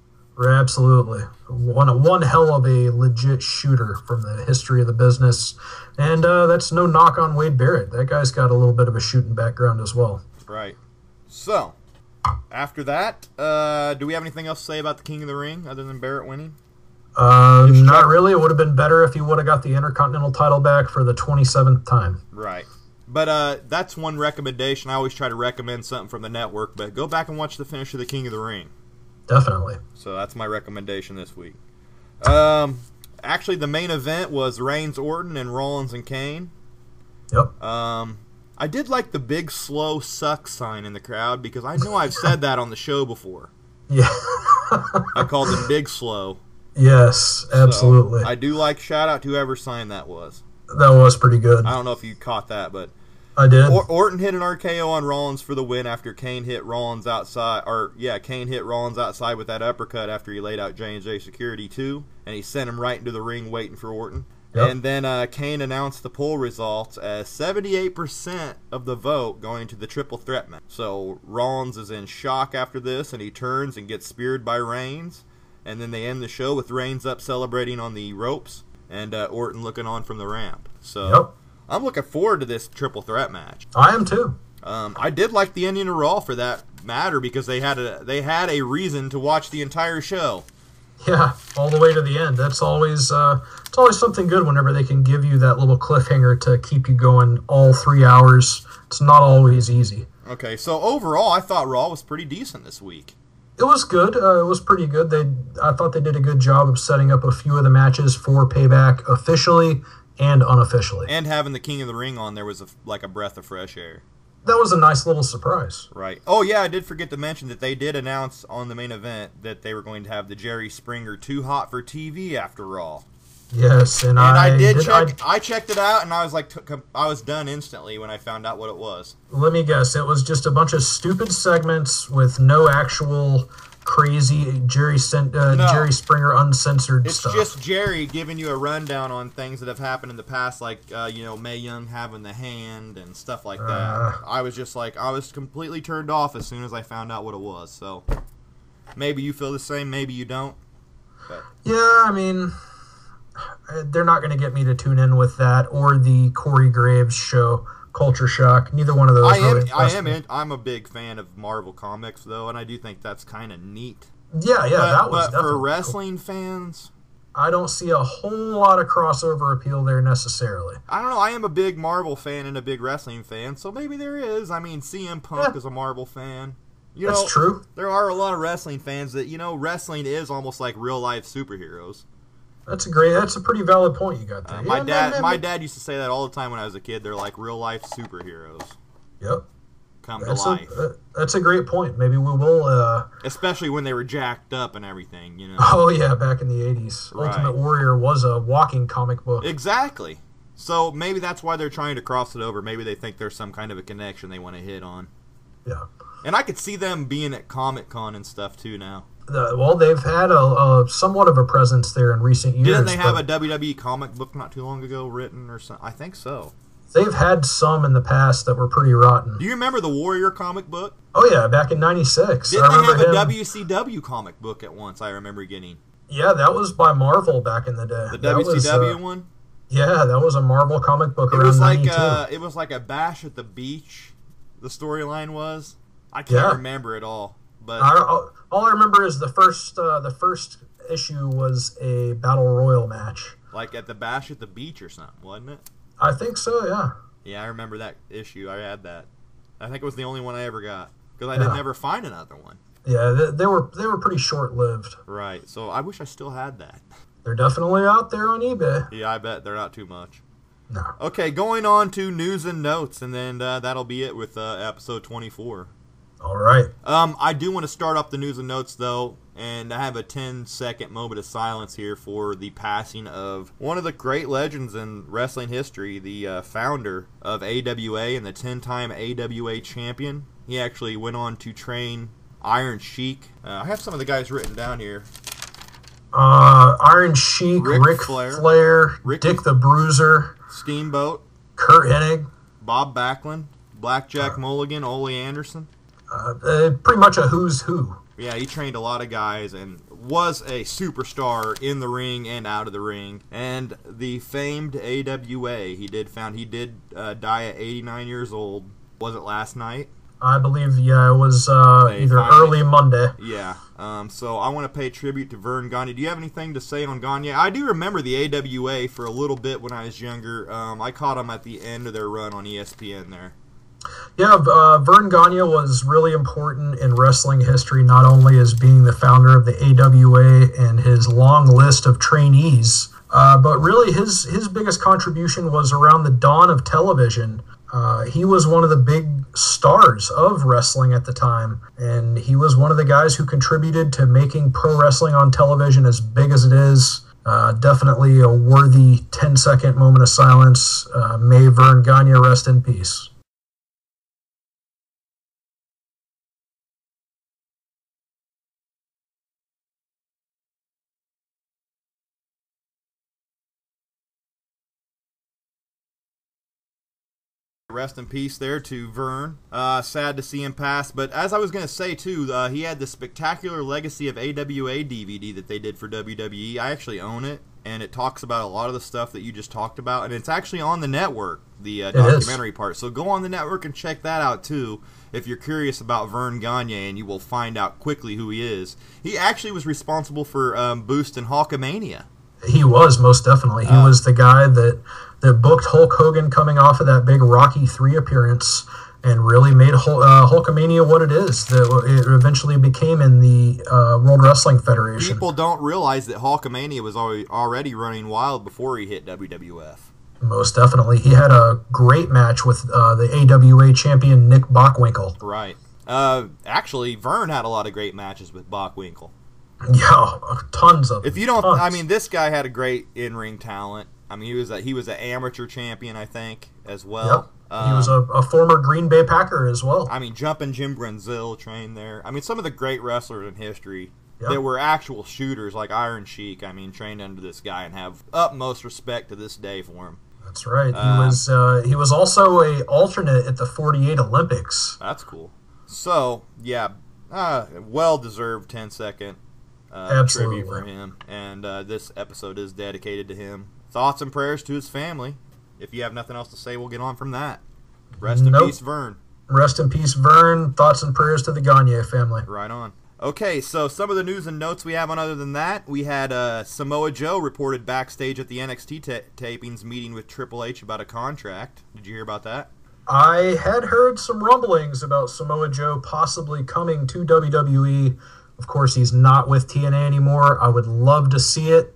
Absolutely, one one hell of a legit shooter from the history of the business, and uh, that's no knock on Wade Barrett. That guy's got a little bit of a shooting background as well. Right. So, after that, uh, do we have anything else to say about the King of the Ring other than Barrett winning? Uh, not really. It would have been better if he would have got the Intercontinental title back for the twenty seventh time. Right. But uh, that's one recommendation. I always try to recommend something from the network, but go back and watch the finish of the King of the Ring. Definitely. So that's my recommendation this week. Um, actually, the main event was Reigns, Orton, and Rollins and Kane. Yep. Um, I did like the big slow suck sign in the crowd because I know I've said that on the show before. [LAUGHS] Yeah. I called them big slow. Yes, So, absolutely. I do like shout out to whoever signed that was. that was pretty good. I don't know if you caught that, but I did. Or- Orton hit an RKO on Rollins for the win after Kane hit Rollins outside, or yeah, Kane hit Rollins outside with that uppercut after he laid out J and J security too, and he sent him right into the ring waiting for Orton. Yep. And then uh, Kane announced the poll results as 78% of the vote going to the triple threat match. So Rollins is in shock after this, and he turns and gets speared by Reigns. And then they end the show with Reigns up celebrating on the ropes, and uh, Orton looking on from the ramp. So Yep. I'm looking forward to this triple threat match. I am too. Um, I did like the ending of Raw for that matter because they had a they had a reason to watch the entire show. Yeah, all the way to the end. That's always uh, it's always something good whenever they can give you that little cliffhanger to keep you going all three hours. It's not always easy. Okay, so overall, I thought Raw was pretty decent this week. It was good. Uh, it was pretty good. They, I thought they did a good job of setting up a few of the matches for Payback officially and unofficially. And having the King of the Ring on there was a, like a breath of fresh air. That was a nice little surprise. Right. Oh yeah, I did forget to mention that they did announce on the main event that they were going to have the Jerry Springer Too Hot for TV after Raw. Yes, and, And I, did, I- check. I, checked it out, and I was like, t- I was done instantly when I found out what it was. let me guess. It was just a bunch of stupid segments with no actual crazy Jerry uh, No. Jerry Springer uncensored stuff. It's stuff. just Jerry giving you a rundown on things that have happened in the past, like uh, you know Mae Young having the hand and stuff like that. Uh. I was just like, I was completely turned off as soon as I found out what it was. So maybe you feel the same, maybe you don't. Yeah, I mean, they're not going to get me to tune in with that or the Corey Graves show, Culture Shock. Neither one of those. I am, really I am, in, I'm a big fan of Marvel comics though, and I do think that's kind of neat. Yeah, yeah, but that was but for cool. wrestling fans, I don't see a whole lot of crossover appeal there necessarily. I don't know. I am a big Marvel fan and a big wrestling fan, so maybe there is. I mean, CM Punk Yeah. is a Marvel fan. You That's know, true. There are a lot of wrestling fans that you know wrestling is almost like real life superheroes. That's a great. That's a pretty valid point you got there. Uh, my Yeah, dad, man, my man, dad used to say that all the time when I was a kid. They're like real life superheroes Yep. come to That's life, uh, that's a great point. Maybe we will. Uh, especially when they were jacked up and everything. You know, oh yeah, back in the '80s, Right. Ultimate Warrior was a walking comic book. exactly. So maybe that's why they're trying to cross it over. Maybe they think there's some kind of a connection they want to hit on. yeah. And I could see them being at Comic Con and stuff too now. The, well, they've had a, a somewhat of a presence there in recent years. Didn't they have a WWE comic book not too long ago written or something? I think so. They've had some in the past that were pretty rotten. Do you remember the Warrior comic book? Oh yeah, back in '96. Didn't I they have a him. WCW comic book at once? I remember getting Yeah, that was by Marvel back in the day. the That was, WCW uh, one. yeah, that was a Marvel comic book It around was like '92. uh, it was like a bash at the beach. The storyline was. I can't Yeah. remember it all, but I, all- I remember is the first uh, the first issue was a battle royal match. like at the bash at the beach or something, wasn't it? I think so. Yeah. Yeah, I remember that issue. I had that. I think it was the only one I ever got because I didn't ever find another one. Yeah, they, they were they were pretty short lived. Right. So I wish I still had that. They're definitely out there on eBay. Yeah, I bet they're not too much. No. Okay, going on to news and notes, and then uh, that'll be it with uh, episode 24. All right. Um, I do want to start off the news and notes though, and I have a 10 second moment of silence here for the passing of one of the great legends in wrestling history, the uh, founder of AWA and the 10 time AWA champion. He actually went on to train Iron Sheik. Uh, I have some of the guys written down here. Uh, Iron Sheik, Rick, Ric, Flair. Flair, Rick- Dick the Bruiser, Steamboat, Curt Hennig. Bob Backlund, Blackjack Mulligan, Ole Anderson. Uh, uh, pretty much a who's who. Yeah, he trained a lot of guys and was a superstar in the ring and out of the ring. And the famed AWA, he did found he did uh, die at 89 years old. Was it last night? I believe, yeah, it was uh, either finally- early Monday. Yeah. Um, so I want to pay tribute to Verne Gagne. Do you have anything to say on Gagne? I do remember the AWA for a little bit when I was younger. Um, I caught him at the end of their run on ESPN there. Yeah, uh, Verne Gagne was really important in wrestling history, not only as being the founder of the AWA and his long list of trainees, uh, but really his his biggest contribution was around the dawn of television. Uh, he was one of the big stars of wrestling at the time, and he was one of the guys who contributed to making pro wrestling on television as big as it is. Uh, definitely a worthy 10 second moment of silence. Uh, may Verne Gagne rest in peace. Rest in peace there to Verne. Uh, sad to see him pass. But as I was going to say, too, uh, he had the spectacular legacy of AWA DVD that they did for WWE. I actually own it, and it talks about a lot of the stuff that you just talked about. And it's actually on the network, the uh, documentary part. So go on the network and check that out, too, if you're curious about Verne Gagne, and you will find out quickly who he is. He actually was responsible for um, boosting Hulkamania. He was most definitely. He Uh, was the guy that that booked Hulk Hogan coming off of that big Rocky three appearance and really made Hul- uh, Hulkamania what it is. That it eventually became in the uh, World Wrestling Federation. People don't realize that Hulkamania was already, already running wild before he hit WWF. Most definitely, he had a great match with uh, the AWA champion Nick Bockwinkel. Right. Uh, actually, Verne had a lot of great matches with Bockwinkel. Yeah, tons of. If you don't, tons. I mean, this guy had a great in-ring talent. I mean, he was a, he was an amateur champion, I think, as well. Yep. well. he was a, a former Green Bay Packer as well. I mean, jumping Jim Brunzell trained there. I mean, some of the great wrestlers in history Yep. that were actual shooters, like Iron Sheik. I mean, trained under this guy and have utmost respect to this day for him. That's right. He Uh, was uh, he was also a alternate at the 48 Olympics. That's cool. So yeah, uh, well deserved 10 second uh, tribute for him, and uh, this episode is dedicated to him. Thoughts and prayers to his family. If you have nothing else to say, we'll get on from that. Rest in peace, Verne. Rest in peace, Verne. Thoughts and prayers to the Gagne family. Right on. Okay, so some of the news and notes we have on other than that, we had uh, Samoa Joe reported backstage at the NXT ta tapings meeting with Triple H about a contract. Did you hear about that? I had heard some rumblings about Samoa Joe possibly coming to WWE. Of course, he's not with TNA anymore. I would love to see it.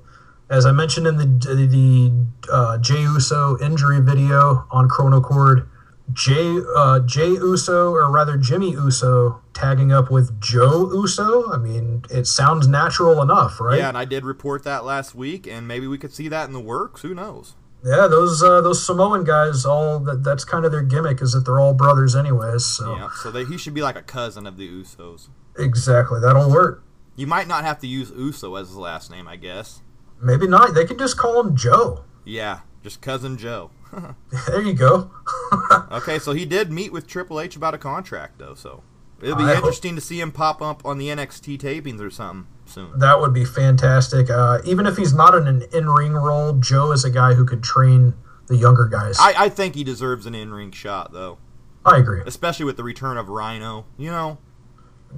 As I mentioned in the the uh, Jey Uso injury video on Chronochord, Jey uh, Jey Uso, or rather Jimmy Uso, tagging up with Joe Uso. I mean, it sounds natural enough, right? Yeah, and I did report that last week, and maybe we could see that in the works. Who knows? Yeah, those uh, those Samoan guys, all that, that's kind of their gimmick is that they're all brothers, anyways. So Yeah, so they, he should be like a cousin of the Usos. exactly, that'll work. You might not have to use Uso as his last name, I guess. Maybe not. They could just call him Joe. Yeah, just cousin Joe. [LAUGHS] There you go. [LAUGHS] okay, so he did meet with Triple H about a contract, though. So it'll be I hope- interesting to see him pop up on the NXT tapings or something soon. that would be fantastic. Uh, even if he's not in an in-ring role, Joe is a guy who could train the younger guys. I, I think he deserves an in-ring shot, though, I agree. especially with the return of Rhino. You know,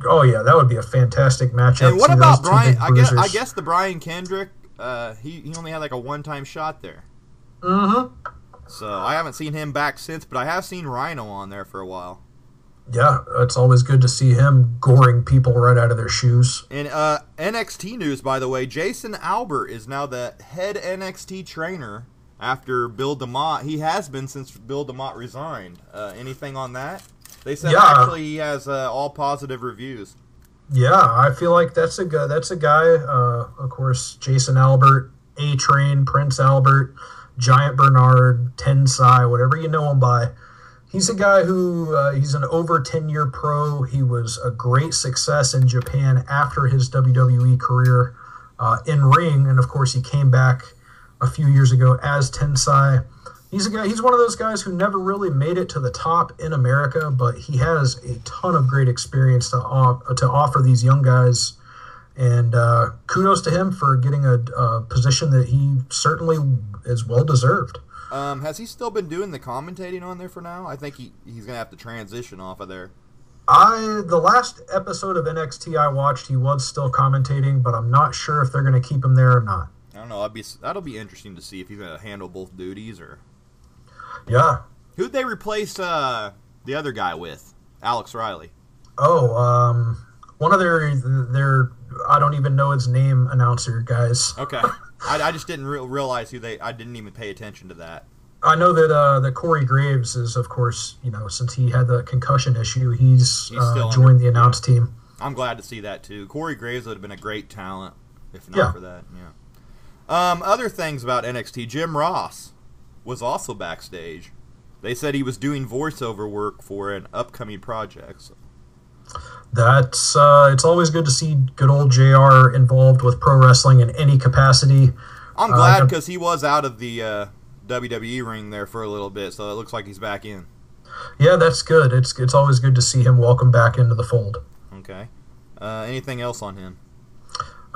Oh yeah, that would be a fantastic matchup. and what about Brian? I guess I guess the Brian Kendrick. Uh, he he only had like a one-time shot there. Mhm. So I haven't seen him back since, but I have seen Rhino on there for a while. Yeah, it's always good to see him goring people right out of their shoes. And uh, NXT news, by the way, Jason Albert is now the head NXT trainer after Bill DeMott. He has been since Bill DeMott resigned. Uh, anything on that? They said Yeah. actually he has uh, all positive reviews. Yeah, I feel like that's a guy. That's a guy. Uh, of course, Jason Albert, A Train, Prince Albert, Giant Bernard, Tensai, whatever you know him by. He's a guy who uh, he's an over ten year pro. He was a great success in Japan after his WWE career uh, in ring, and of course he came back a few years ago as Tensai. He's a guy. He's one of those guys who never really made it to the top in America, but he has a ton of great experience to off, to offer these young guys. And uh, kudos to him for getting a, a position that he certainly is well deserved. Um, has he still been doing the commentating on there for now? I think he, he's gonna have to transition off of there. I the last episode of NXT I watched, he was still commentating, but I'm not sure if they're going to keep him there or not. I don't know. That'd be that'll be interesting to see if he's gonna handle both duties or Yeah. who'd they replace uh, the other guy with? Alex Riley. Oh, um, one of their their I don't even know his name announcer guys. Okay. [LAUGHS] I, I just didn't re- realize who they. I didn't even pay attention to that. I know that uh, that Corey Graves is, of course, you know, since he had the concussion issue, he's, He's uh, joined under- the announce team. I'm glad to see that too. Corey Graves would have been a great talent if not Yeah. for that. Yeah. Um, other things about NXT. Jim Ross was also backstage. They said he was doing voiceover work for an upcoming project. So. That's uh, it's always good to see good old Jr. involved with pro wrestling in any capacity. I'm Uh, glad because he was out of the uh, WWE ring there for a little bit, so it looks like he's back in. Yeah, that's good. It's it's always good to see him welcome back into the fold. Okay. Uh, anything else on him?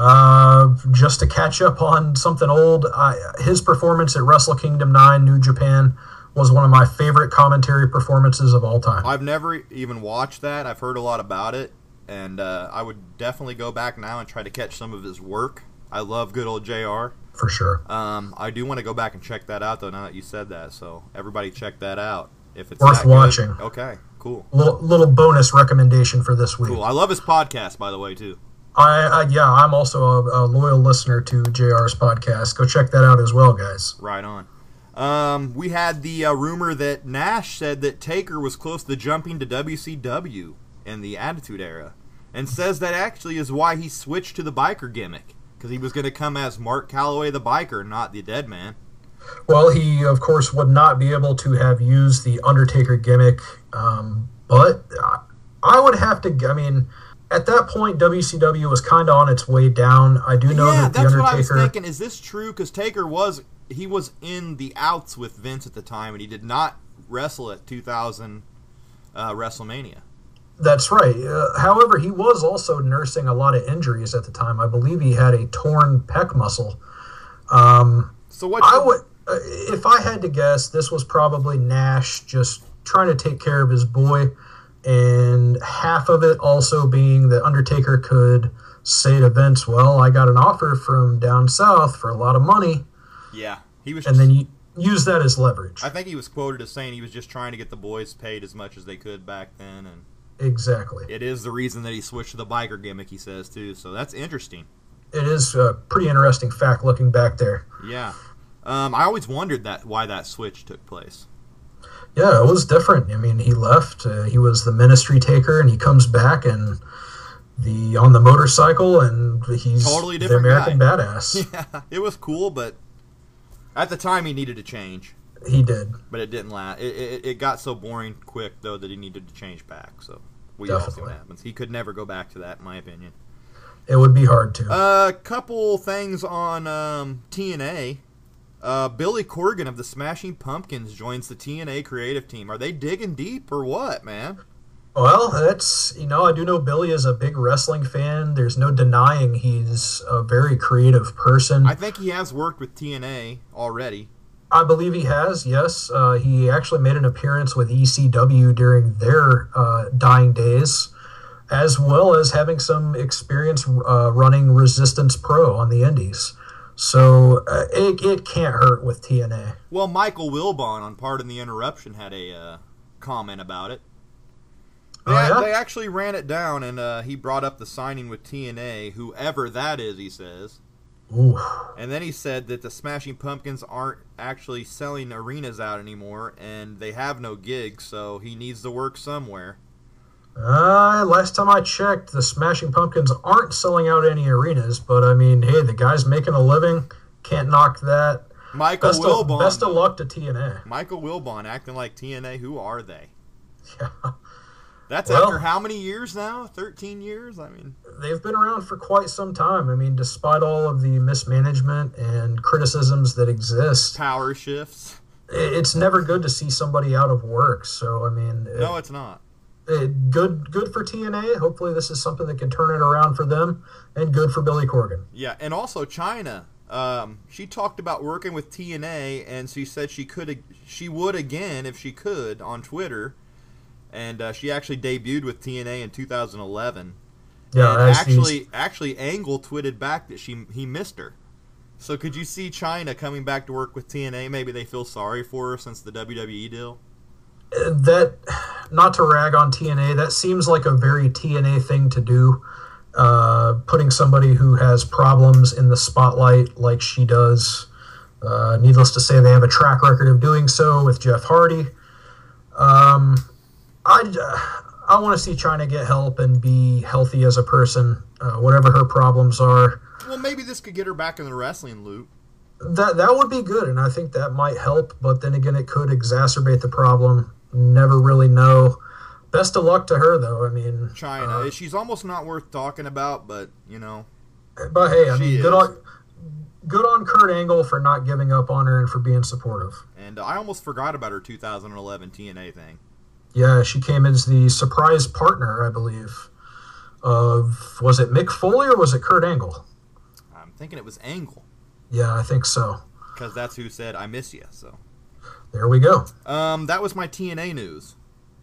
Uh, just to catch up on something old, I, his performance at Wrestle Kingdom 9 New Japan was one of my favorite commentary performances of all time. I've never even watched that. I've heard a lot about it, and uh, I would definitely go back now and try to catch some of his work. I love good old JR. for sure. Um, I do want to go back and check that out though. Now that you said that, so everybody check that out if it's Worth that good. watching. Okay, cool, Little, little bonus recommendation for this week. cool. I love his podcast, by the way, too. I, I yeah, I'm also a, a loyal listener to JR's podcast. Go check that out as well, guys. Right on. Um, we had the uh, rumor that Nash said that Taker was close to jumping to WCW in the Attitude Era, and says that actually is why he switched to the biker gimmick because he was going to come as Mark Calaway the biker, not the Dead Man. Well, he of course would not be able to have used the Undertaker gimmick, um, but I- I would have to. I mean, at that point, WCW was kind of on its way down. I do know yeah, that the that's what I was thinking. Is this true? Because Taker was he was in the outs with Vince at the time, and he did not wrestle at 2000 uh, WrestleMania. That's right. Uh, however, he was also nursing a lot of injuries at the time. I believe he had a torn pec muscle. Um, So what? I would, uh, if I had to guess, this was probably Nash just trying to take care of his boy, and half of it also being that Undertaker could say to Vince, "Well, I got an offer from down south for a lot of money," yeah, he was. and then you use that as leverage. I think he was quoted as saying he was just trying to get the boys paid as much as they could back then, and exactly. it is the reason that he switched to the biker gimmick. He says too, so that's interesting. It is a pretty interesting fact looking back there. Yeah, um, I always wondered that why that switch took place. Yeah, it was different. I mean, he left. Uh, he was the ministry taker, and he comes back and the on the motorcycle, and he's Totally the different American guy. badass. [LAUGHS] Yeah, it was cool, but at the time he needed to change. He did. But it didn't last. It, it, it got so boring quick though that he needed to change back. So we all see what happens. He could never go back to that, in my opinion. It would be hard to. A couple things on um, TNA. Uh, Billy Corgan of the Smashing Pumpkins joins the TNA creative team. Are they digging deep or what, man? well, that's you know, I do know Billy is a big wrestling fan. There's no denying he's a very creative person. I think he has worked with TNA already. I believe he has. Yes, uh, he actually made an appearance with ECW during their uh, dying days, as well as having some experience uh, running Resistance Pro on the Indies. So uh, it, it can't hurt with TNA. Well, Michael Wilbon on Pardon the Interruption had a uh, comment about it. They, Oh, yeah? they actually ran it down, and uh, he brought up the signing with TNA, whoever that is. He says, Ooh. and then he said that the Smashing Pumpkins aren't actually selling arenas out anymore, and they have no gigs, so he needs to work somewhere. Uh, last time I checked, the Smashing Pumpkins aren't selling out any arenas, but I mean, hey, the guy's making a living. Can't knock that. Michael Best Wilbon. of, best of luck to TNA. Michael Wilbon acting like TNA. Who are they? Yeah. That's Well- after how many years now? Thirteen years. I mean, They've been around for quite some time. I mean, despite all of the mismanagement and criticisms that exist, power shifts. it's never good to see somebody out of work. So, I mean, No, it's not. Good good for TNA. Hopefully, this is something that can turn it around for them, and good for Billy Corgan. Yeah, and also Chyna. Um, she talked about working with TNA, and she said she could, she would again if she could on Twitter. And uh, she actually debuted with TNA in 2011. Yeah, and actually, actually, Angle tweeted back that she he missed her. So could you see Chyna coming back to work with TNA? Maybe they feel sorry for her since the WWE deal. that not to rag on TNA, that seems like a very TNA thing to do. Uh, putting somebody who has problems in the spotlight like she does. Uh, needless to say, they have a track record of doing so with Jeff Hardy. Um, I, I want to see Chyna get help and be healthy as a person, uh, whatever her problems are. Well, maybe this could get her back in the wrestling loop. That that would be good, and I think that might help. But then again, it could exacerbate the problem. Never really know. Best of luck to her, though. I mean, Chyna, uh, she's almost not worth talking about, but you know, but hey, I mean, good on good on Kurt Angle for not giving up on her and for being supportive. and I almost forgot about her 2011 TNA thing. Yeah, she came as the surprise partner, I believe. Of was it Mick Foley or was it Kurt Angle? I'm thinking it was Angle Yeah, I think so. because that's who said I miss you. So, There we go. um, that was my TNA news.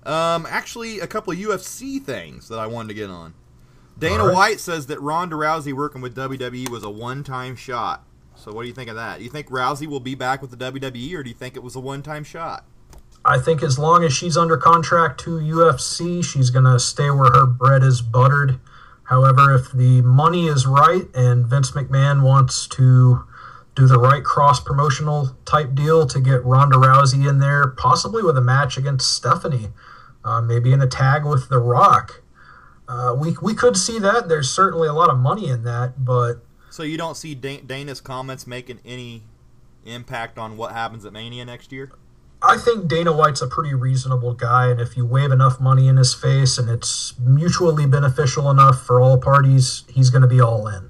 Um, actually, a couple of UFC things that I wanted to get on. Dana right. White says that Ronda Rousey working with WWE was a one-time shot. So, what do you think of that? Do you think Rousey will be back with the WWE, or do you think it was a one-time shot? I think as long as she's under contract to UFC, she's going to stay where her bread is buttered. However, if the money is right and Vince McMahon wants to do the right cross promotional type deal to get Ronda Rousey in there, possibly with a match against Stephanie, uh, maybe in a tag with The Rock, uh, we, we could see that. There's certainly a lot of money in that, but So you don't see Da- Dana's comments making any impact on what happens at Mania next year? I think Dana White's a pretty reasonable guy, and if you wave enough money in his face and it's mutually beneficial enough for all parties, he's going to be all in.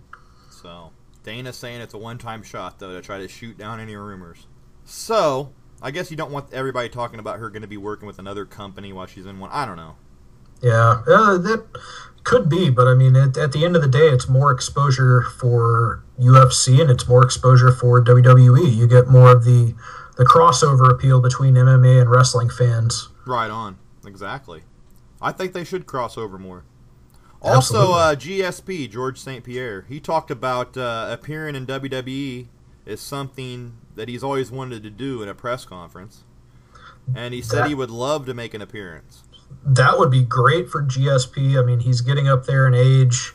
Dana's saying it's a one-time shot though to try to shoot down any rumors. So I guess you don't want everybody talking about her going to be working with another company while she's in one. I don't know. Yeah, uh, that could be, but I mean, at, at the end of the day, it's more exposure for UFC and it's more exposure for WWE. You get more of the the crossover appeal between MMA and wrestling fans. Right on. Exactly. I think they should cross over more. Also, uh, GSP George St. Pierre, he talked about uh, appearing in WWE is something that he's always wanted to do in a press conference, and he said That- he would love to make an appearance. that would be great for GSP. I mean, he's getting up there in age.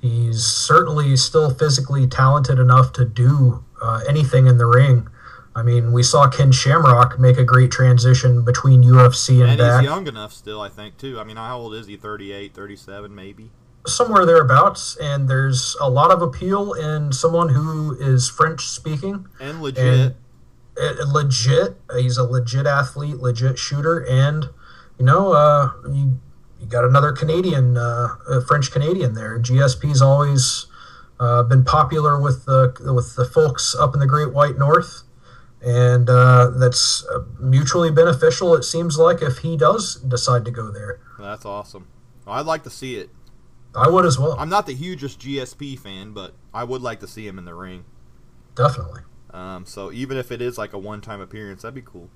He's certainly still physically talented enough to do uh, anything in the ring. I mean, we saw Ken Shamrock make a great transition between UFC and, And back, he's young enough still, I think, too. I mean, how old is he? 38, 37, maybe? somewhere thereabouts. And there's a lot of appeal in someone who is French speaking. And legit. And- uh, legit. He's a legit athlete, legit shooter, and you know, uh, you you got another Canadian, uh, French Canadian there. GSP's always uh, been popular with the with the folks up in the Great White North, and uh, that's uh, mutually beneficial. It seems like if he does decide to go there, That's awesome. I'd like to see it. I would as well. I'm not the hugest GSP fan, but I would like to see him in the ring. Definitely. Um, so even if it is like a one-time appearance, that'd be cool.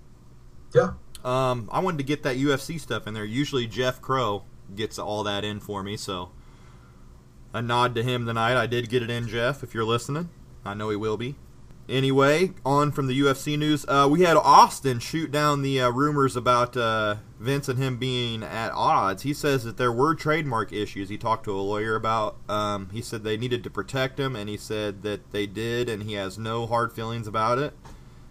Yeah. Um, I wanted to get that UFC stuff in there. Usually Jeff Crow gets all that in for me, so a nod to him tonight. I did get it in, Jeff. If you're listening, I know he will be. Anyway, on from the UFC news, uh, we had Austin shoot down the uh, rumors about uh, Vince and him being at odds. He says that there were trademark issues. He talked to a lawyer about. Um, he said they needed to protect him, and he said that they did, and he has no hard feelings about it.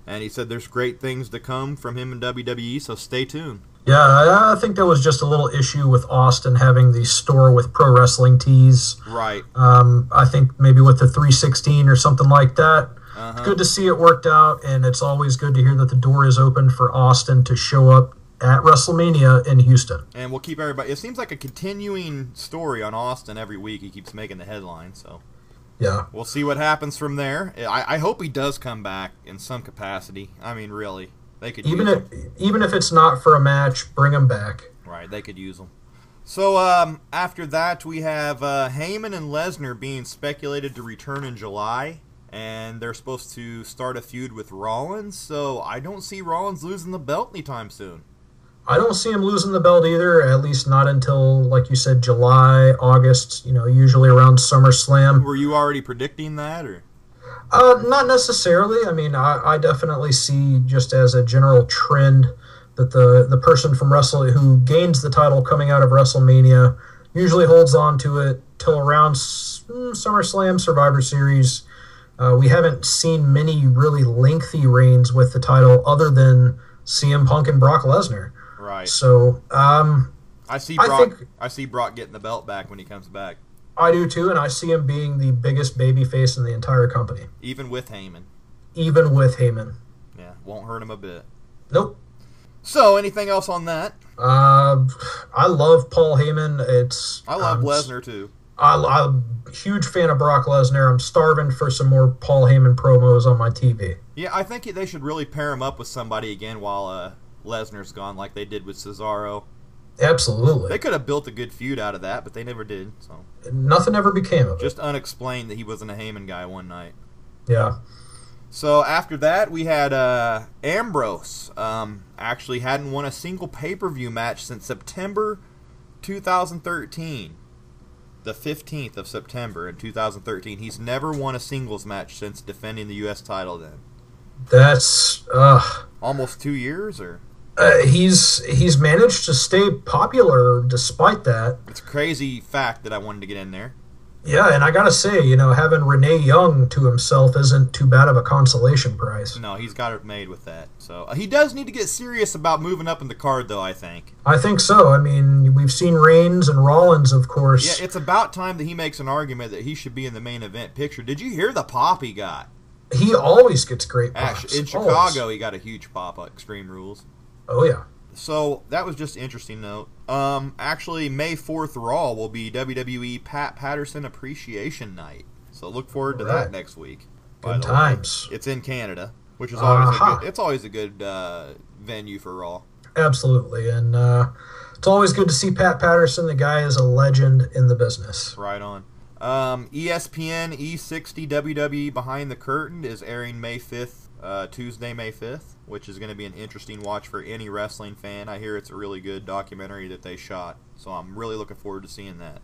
And he said there's great things to come from him in WWE, so stay tuned. Yeah, I, I think there was just a little issue with Austin having the store with pro wrestling tees. Right. Um, I think maybe with the 316 or something like that. Uh-huh. Good to see it worked out, and it's always good to hear that the door is open for Austin to show up at WrestleMania in Houston. And we'll keep everybody. It seems like a continuing story on Austin every week. He keeps making the headlines, so Yeah. we'll see what happens from there. I, I hope he does come back in some capacity. I mean, really, they could Even use if him. even if it's not for a match, bring him back. Right, they could use him. So um, after that, we have uh, Heyman and Lesnar being speculated to return in July, and they're supposed to start a feud with Rollins. So I don't see Rollins losing the belt anytime soon. I don't see him losing the belt either, at least not until, like you said, July, August, you know, usually around SummerSlam. Were you already predicting that, or? Uh, not necessarily. I mean, I, I definitely see just as a general trend that the, the person from Wrestle who gains the title coming out of WrestleMania usually holds on to it till around S- mm, SummerSlam, Survivor Series. Uh, we haven't seen many really lengthy reigns with the title other than CM Punk and Brock Lesnar. Right. So um, I see Brock. I think- I see Brock getting the belt back when he comes back, I do too, and I see him being the biggest babyface in the entire company, even with Heyman. even with Heyman. Yeah, won't hurt him a bit. Nope. So, anything else on that? Uh, I love Paul Heyman. It's I love um, Lesnar too. I, I'm a huge fan of Brock Lesnar. I'm starving for some more Paul Heyman promos on my TV. Yeah, I think they should really pair him up with somebody again while uh, Lesnar's gone, like they did with Cesaro. Absolutely. They could have built a good feud out of that, but they never did. So, Nothing ever became of it. just unexplained that he wasn't a Heyman guy one night. Yeah. So after that, we had uh, Ambrose. Um, actually, hadn't won a single pay per view match since September 2013, the 15th of September in 2013. He's never won a singles match since defending the U.S. title. Then That's uh, almost two years, or uh he's he's managed to stay popular despite that. it's a crazy fact that I wanted to get in there. Yeah, and I gotta say, you know, having Renee Young to himself isn't too bad of a consolation prize. No, he's got it made with that. So uh, he does need to get serious about moving up in the card, though. I think. I think so. I mean, we've seen Reigns and Rollins, of course. Yeah, it's about time that he makes an argument that he should be in the main event picture. Did you hear the pop he got? he always gets great pops. Actually, in always. Chicago, he got a huge pop at Extreme Rules. Oh yeah. So that was just interesting note. Um, actually, May fourth Raw will be WWE Pat Patterson Appreciation Night. So look forward to that next week. Good the way. times. It's in Canada, which is always Aha. a good. It's always a good uh, venue for Raw. Absolutely, and uh, it's always good to see Pat Patterson. The guy is a legend in the business. Right on. Um, ESPN E60 WWE Behind the Curtain is airing May 5th, uh, Tuesday, May 5th, which is going to be an interesting watch for any wrestling fan. I hear it's a really good documentary that they shot, so I'm really looking forward to seeing that.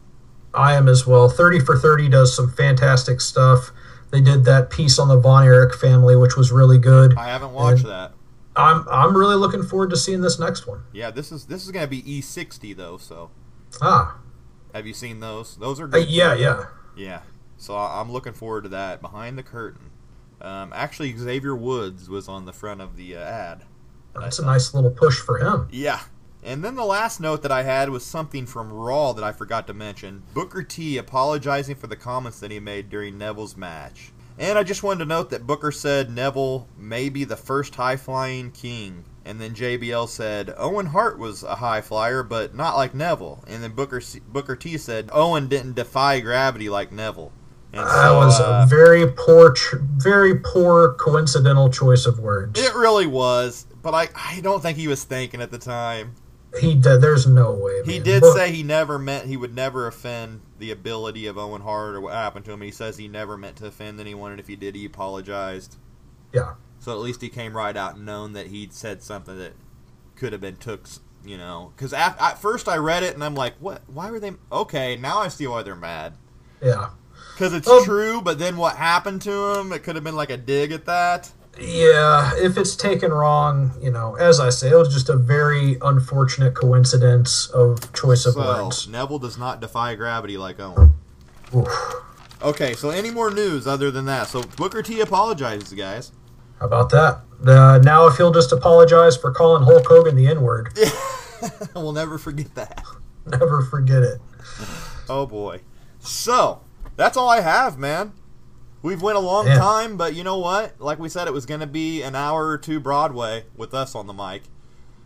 I am as well. Thirty for Thirty does some fantastic stuff. They did that piece on the Von Erich family, which was really good. I haven't watched And- that. I'm I'm really looking forward to seeing this next one. Yeah, this is this is going to be E60 though. So Ah, have you seen those? Those are uh, yeah, yeah. Yeah. So I'm looking forward to that. Behind the Curtain. Um, actually, Xavier Woods was on the front of the uh, ad. That's a nice little push for him. Yeah. And then the last note that I had was something from Raw that I forgot to mention. Booker T apologizing for the comments that he made during Neville's match. And I just wanted to note that Booker said Neville may be the first high flying king. And then JBL said Owen Hart was a high flyer, but not like Neville. And then Booker C- Booker T said Owen didn't defy gravity like Neville. And That was uh, a very poor, very poor coincidental choice of words. it really was, but I, I don't think he was thinking at the time. He did. There's no way. He man. did say he never meant he would never offend the ability of Owen Hart or what happened to him. He says he never meant to offend anyone, and if he did, he apologized. Yeah. So at least he came right out and known that he'd said something that could have been took, you know. Because at, at first I read it and I'm like, what? Why were they? Okay, now I see why they're mad. Yeah. Because it's Oh. true, but then what happened to him? It could have been like a dig at that. Yeah, if it's taken wrong, you know, as I say, it was just a very unfortunate coincidence of choice of So words. Neville does not defy gravity like Owen. Oof. Okay, so any more news other than that? So Booker T apologizes, guys. How about that? Uh, now, if he'll just apologize for calling Hulk Hogan the N word, [LAUGHS] we'll never forget that. never forget it. Oh boy. So that's all I have, man. We've went a long Yeah. time, but you know what? Like we said, it was going to be an hour or two Broadway with us on the mic.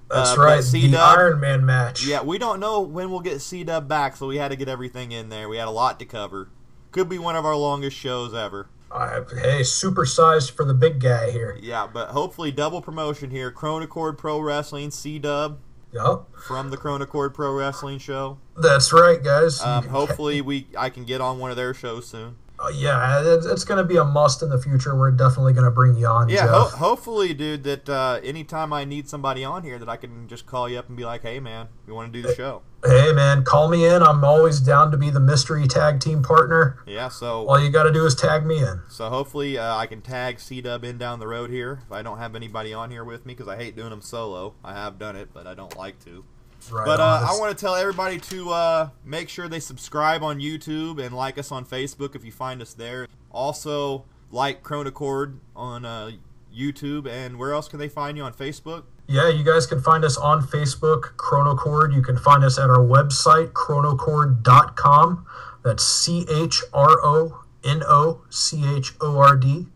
That's Uh, right. The Iron Man match. Yeah, we don't know when we'll get C Dub back, so we had to get everything in there. We had a lot to cover. Could be one of our longest shows ever. I, hey, supersized for the big guy here. Yeah, but hopefully double promotion here. Chronochord Pro Wrestling, C Dub Yup. from the Chronochord Pro Wrestling show. That's right, guys. Um, hopefully we I can get on one of their shows soon. Uh, yeah, it's, it's going to be a must in the future. We're definitely going to bring you on, Yeah, ho- hopefully, dude. That uh, anytime I need somebody on here, that I can just call you up and be like, "Hey, man, we want to do the show." Hey, man, call me in. I'm always down to be the mystery tag team partner. Yeah, so All you got to do is tag me in. so hopefully uh, I can tag C Dub in down the road here if I don't have anybody on here with me because I hate doing them solo. I have done it, but I don't like to. Right But uh, I want to tell everybody to uh, make sure they subscribe on YouTube and like us on Facebook if you find us there. Also, like Chronochord on uh, YouTube. And where else can they find you on Facebook? Yeah, you guys can find us on Facebook, Chronochord. You can find us at our website, chronochord.com. That's C H R O N O C H O R D.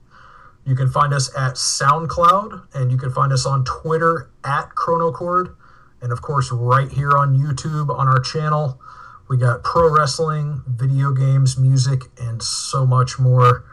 You can find us at SoundCloud, and you can find us on Twitter at Chronochord. And of course, right here on YouTube on our channel, we got pro wrestling, video games, music, and so much more.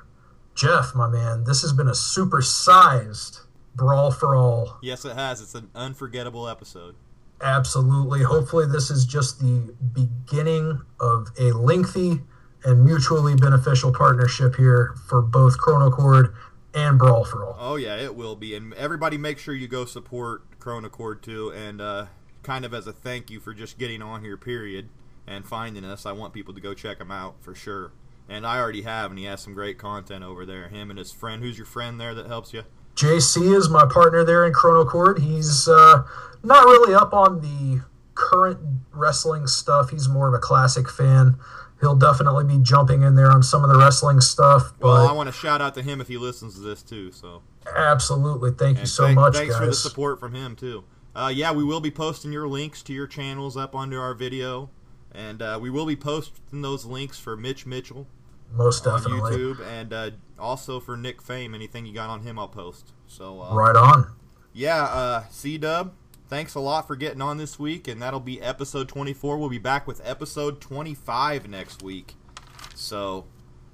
Jeff, my man, this has been a super sized brawl for all. Yes, it has. It's an unforgettable episode. Absolutely. Hopefully, this is just the beginning of a lengthy and mutually beneficial partnership here for both Chronochord and Brawl for All. Oh yeah, it will be. And everybody, make sure you go support Chronochord too. And uh, kind of as a thank you for just getting on here, period, and finding us. I want people to go check him out for sure. And I already have, and he has some great content over there. Him and his friend. Who's your friend there that helps you? JC is my partner there in Chrono Chronochord. He's uh, not really up on the current wrestling stuff. He's more of a classic fan. He'll definitely be jumping in there on some of the wrestling stuff. Well, But I want to shout out to him if he listens to this too. So absolutely, thank you so thank- much, Thanks guys. for the support from him too. Uh, yeah, we will be posting your links to your channels up under our video, and uh, we will be posting those links for Mitch Mitchell Most on definitely. YouTube, and uh, also for Nick Fame. Anything you got on him, I'll post. So uh, Right on. yeah, uh, C Dub, thanks a lot for getting on this week, and that'll be episode 24. We'll be back with episode 25 next week. So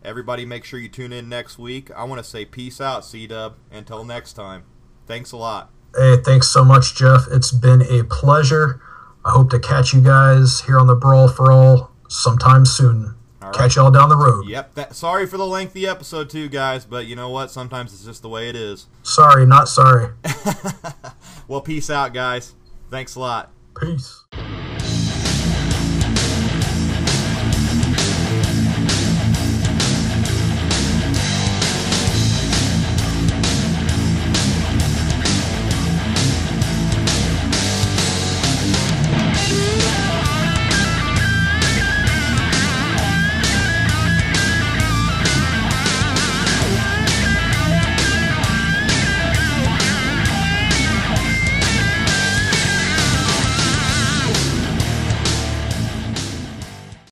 everybody, make sure you tune in next week. I want to say peace out, C Dub. Until next time, thanks a lot. Hey, thanks so much, Jeff. It's been a pleasure. I hope to catch you guys here on the Brawl for All sometime soon. All Catch y'all down the road. Yep. That, sorry for the lengthy episode, too, guys. But you know what? Sometimes it's just the way it is. Sorry, not sorry. [LAUGHS] well, peace out, guys. Thanks a lot. Peace.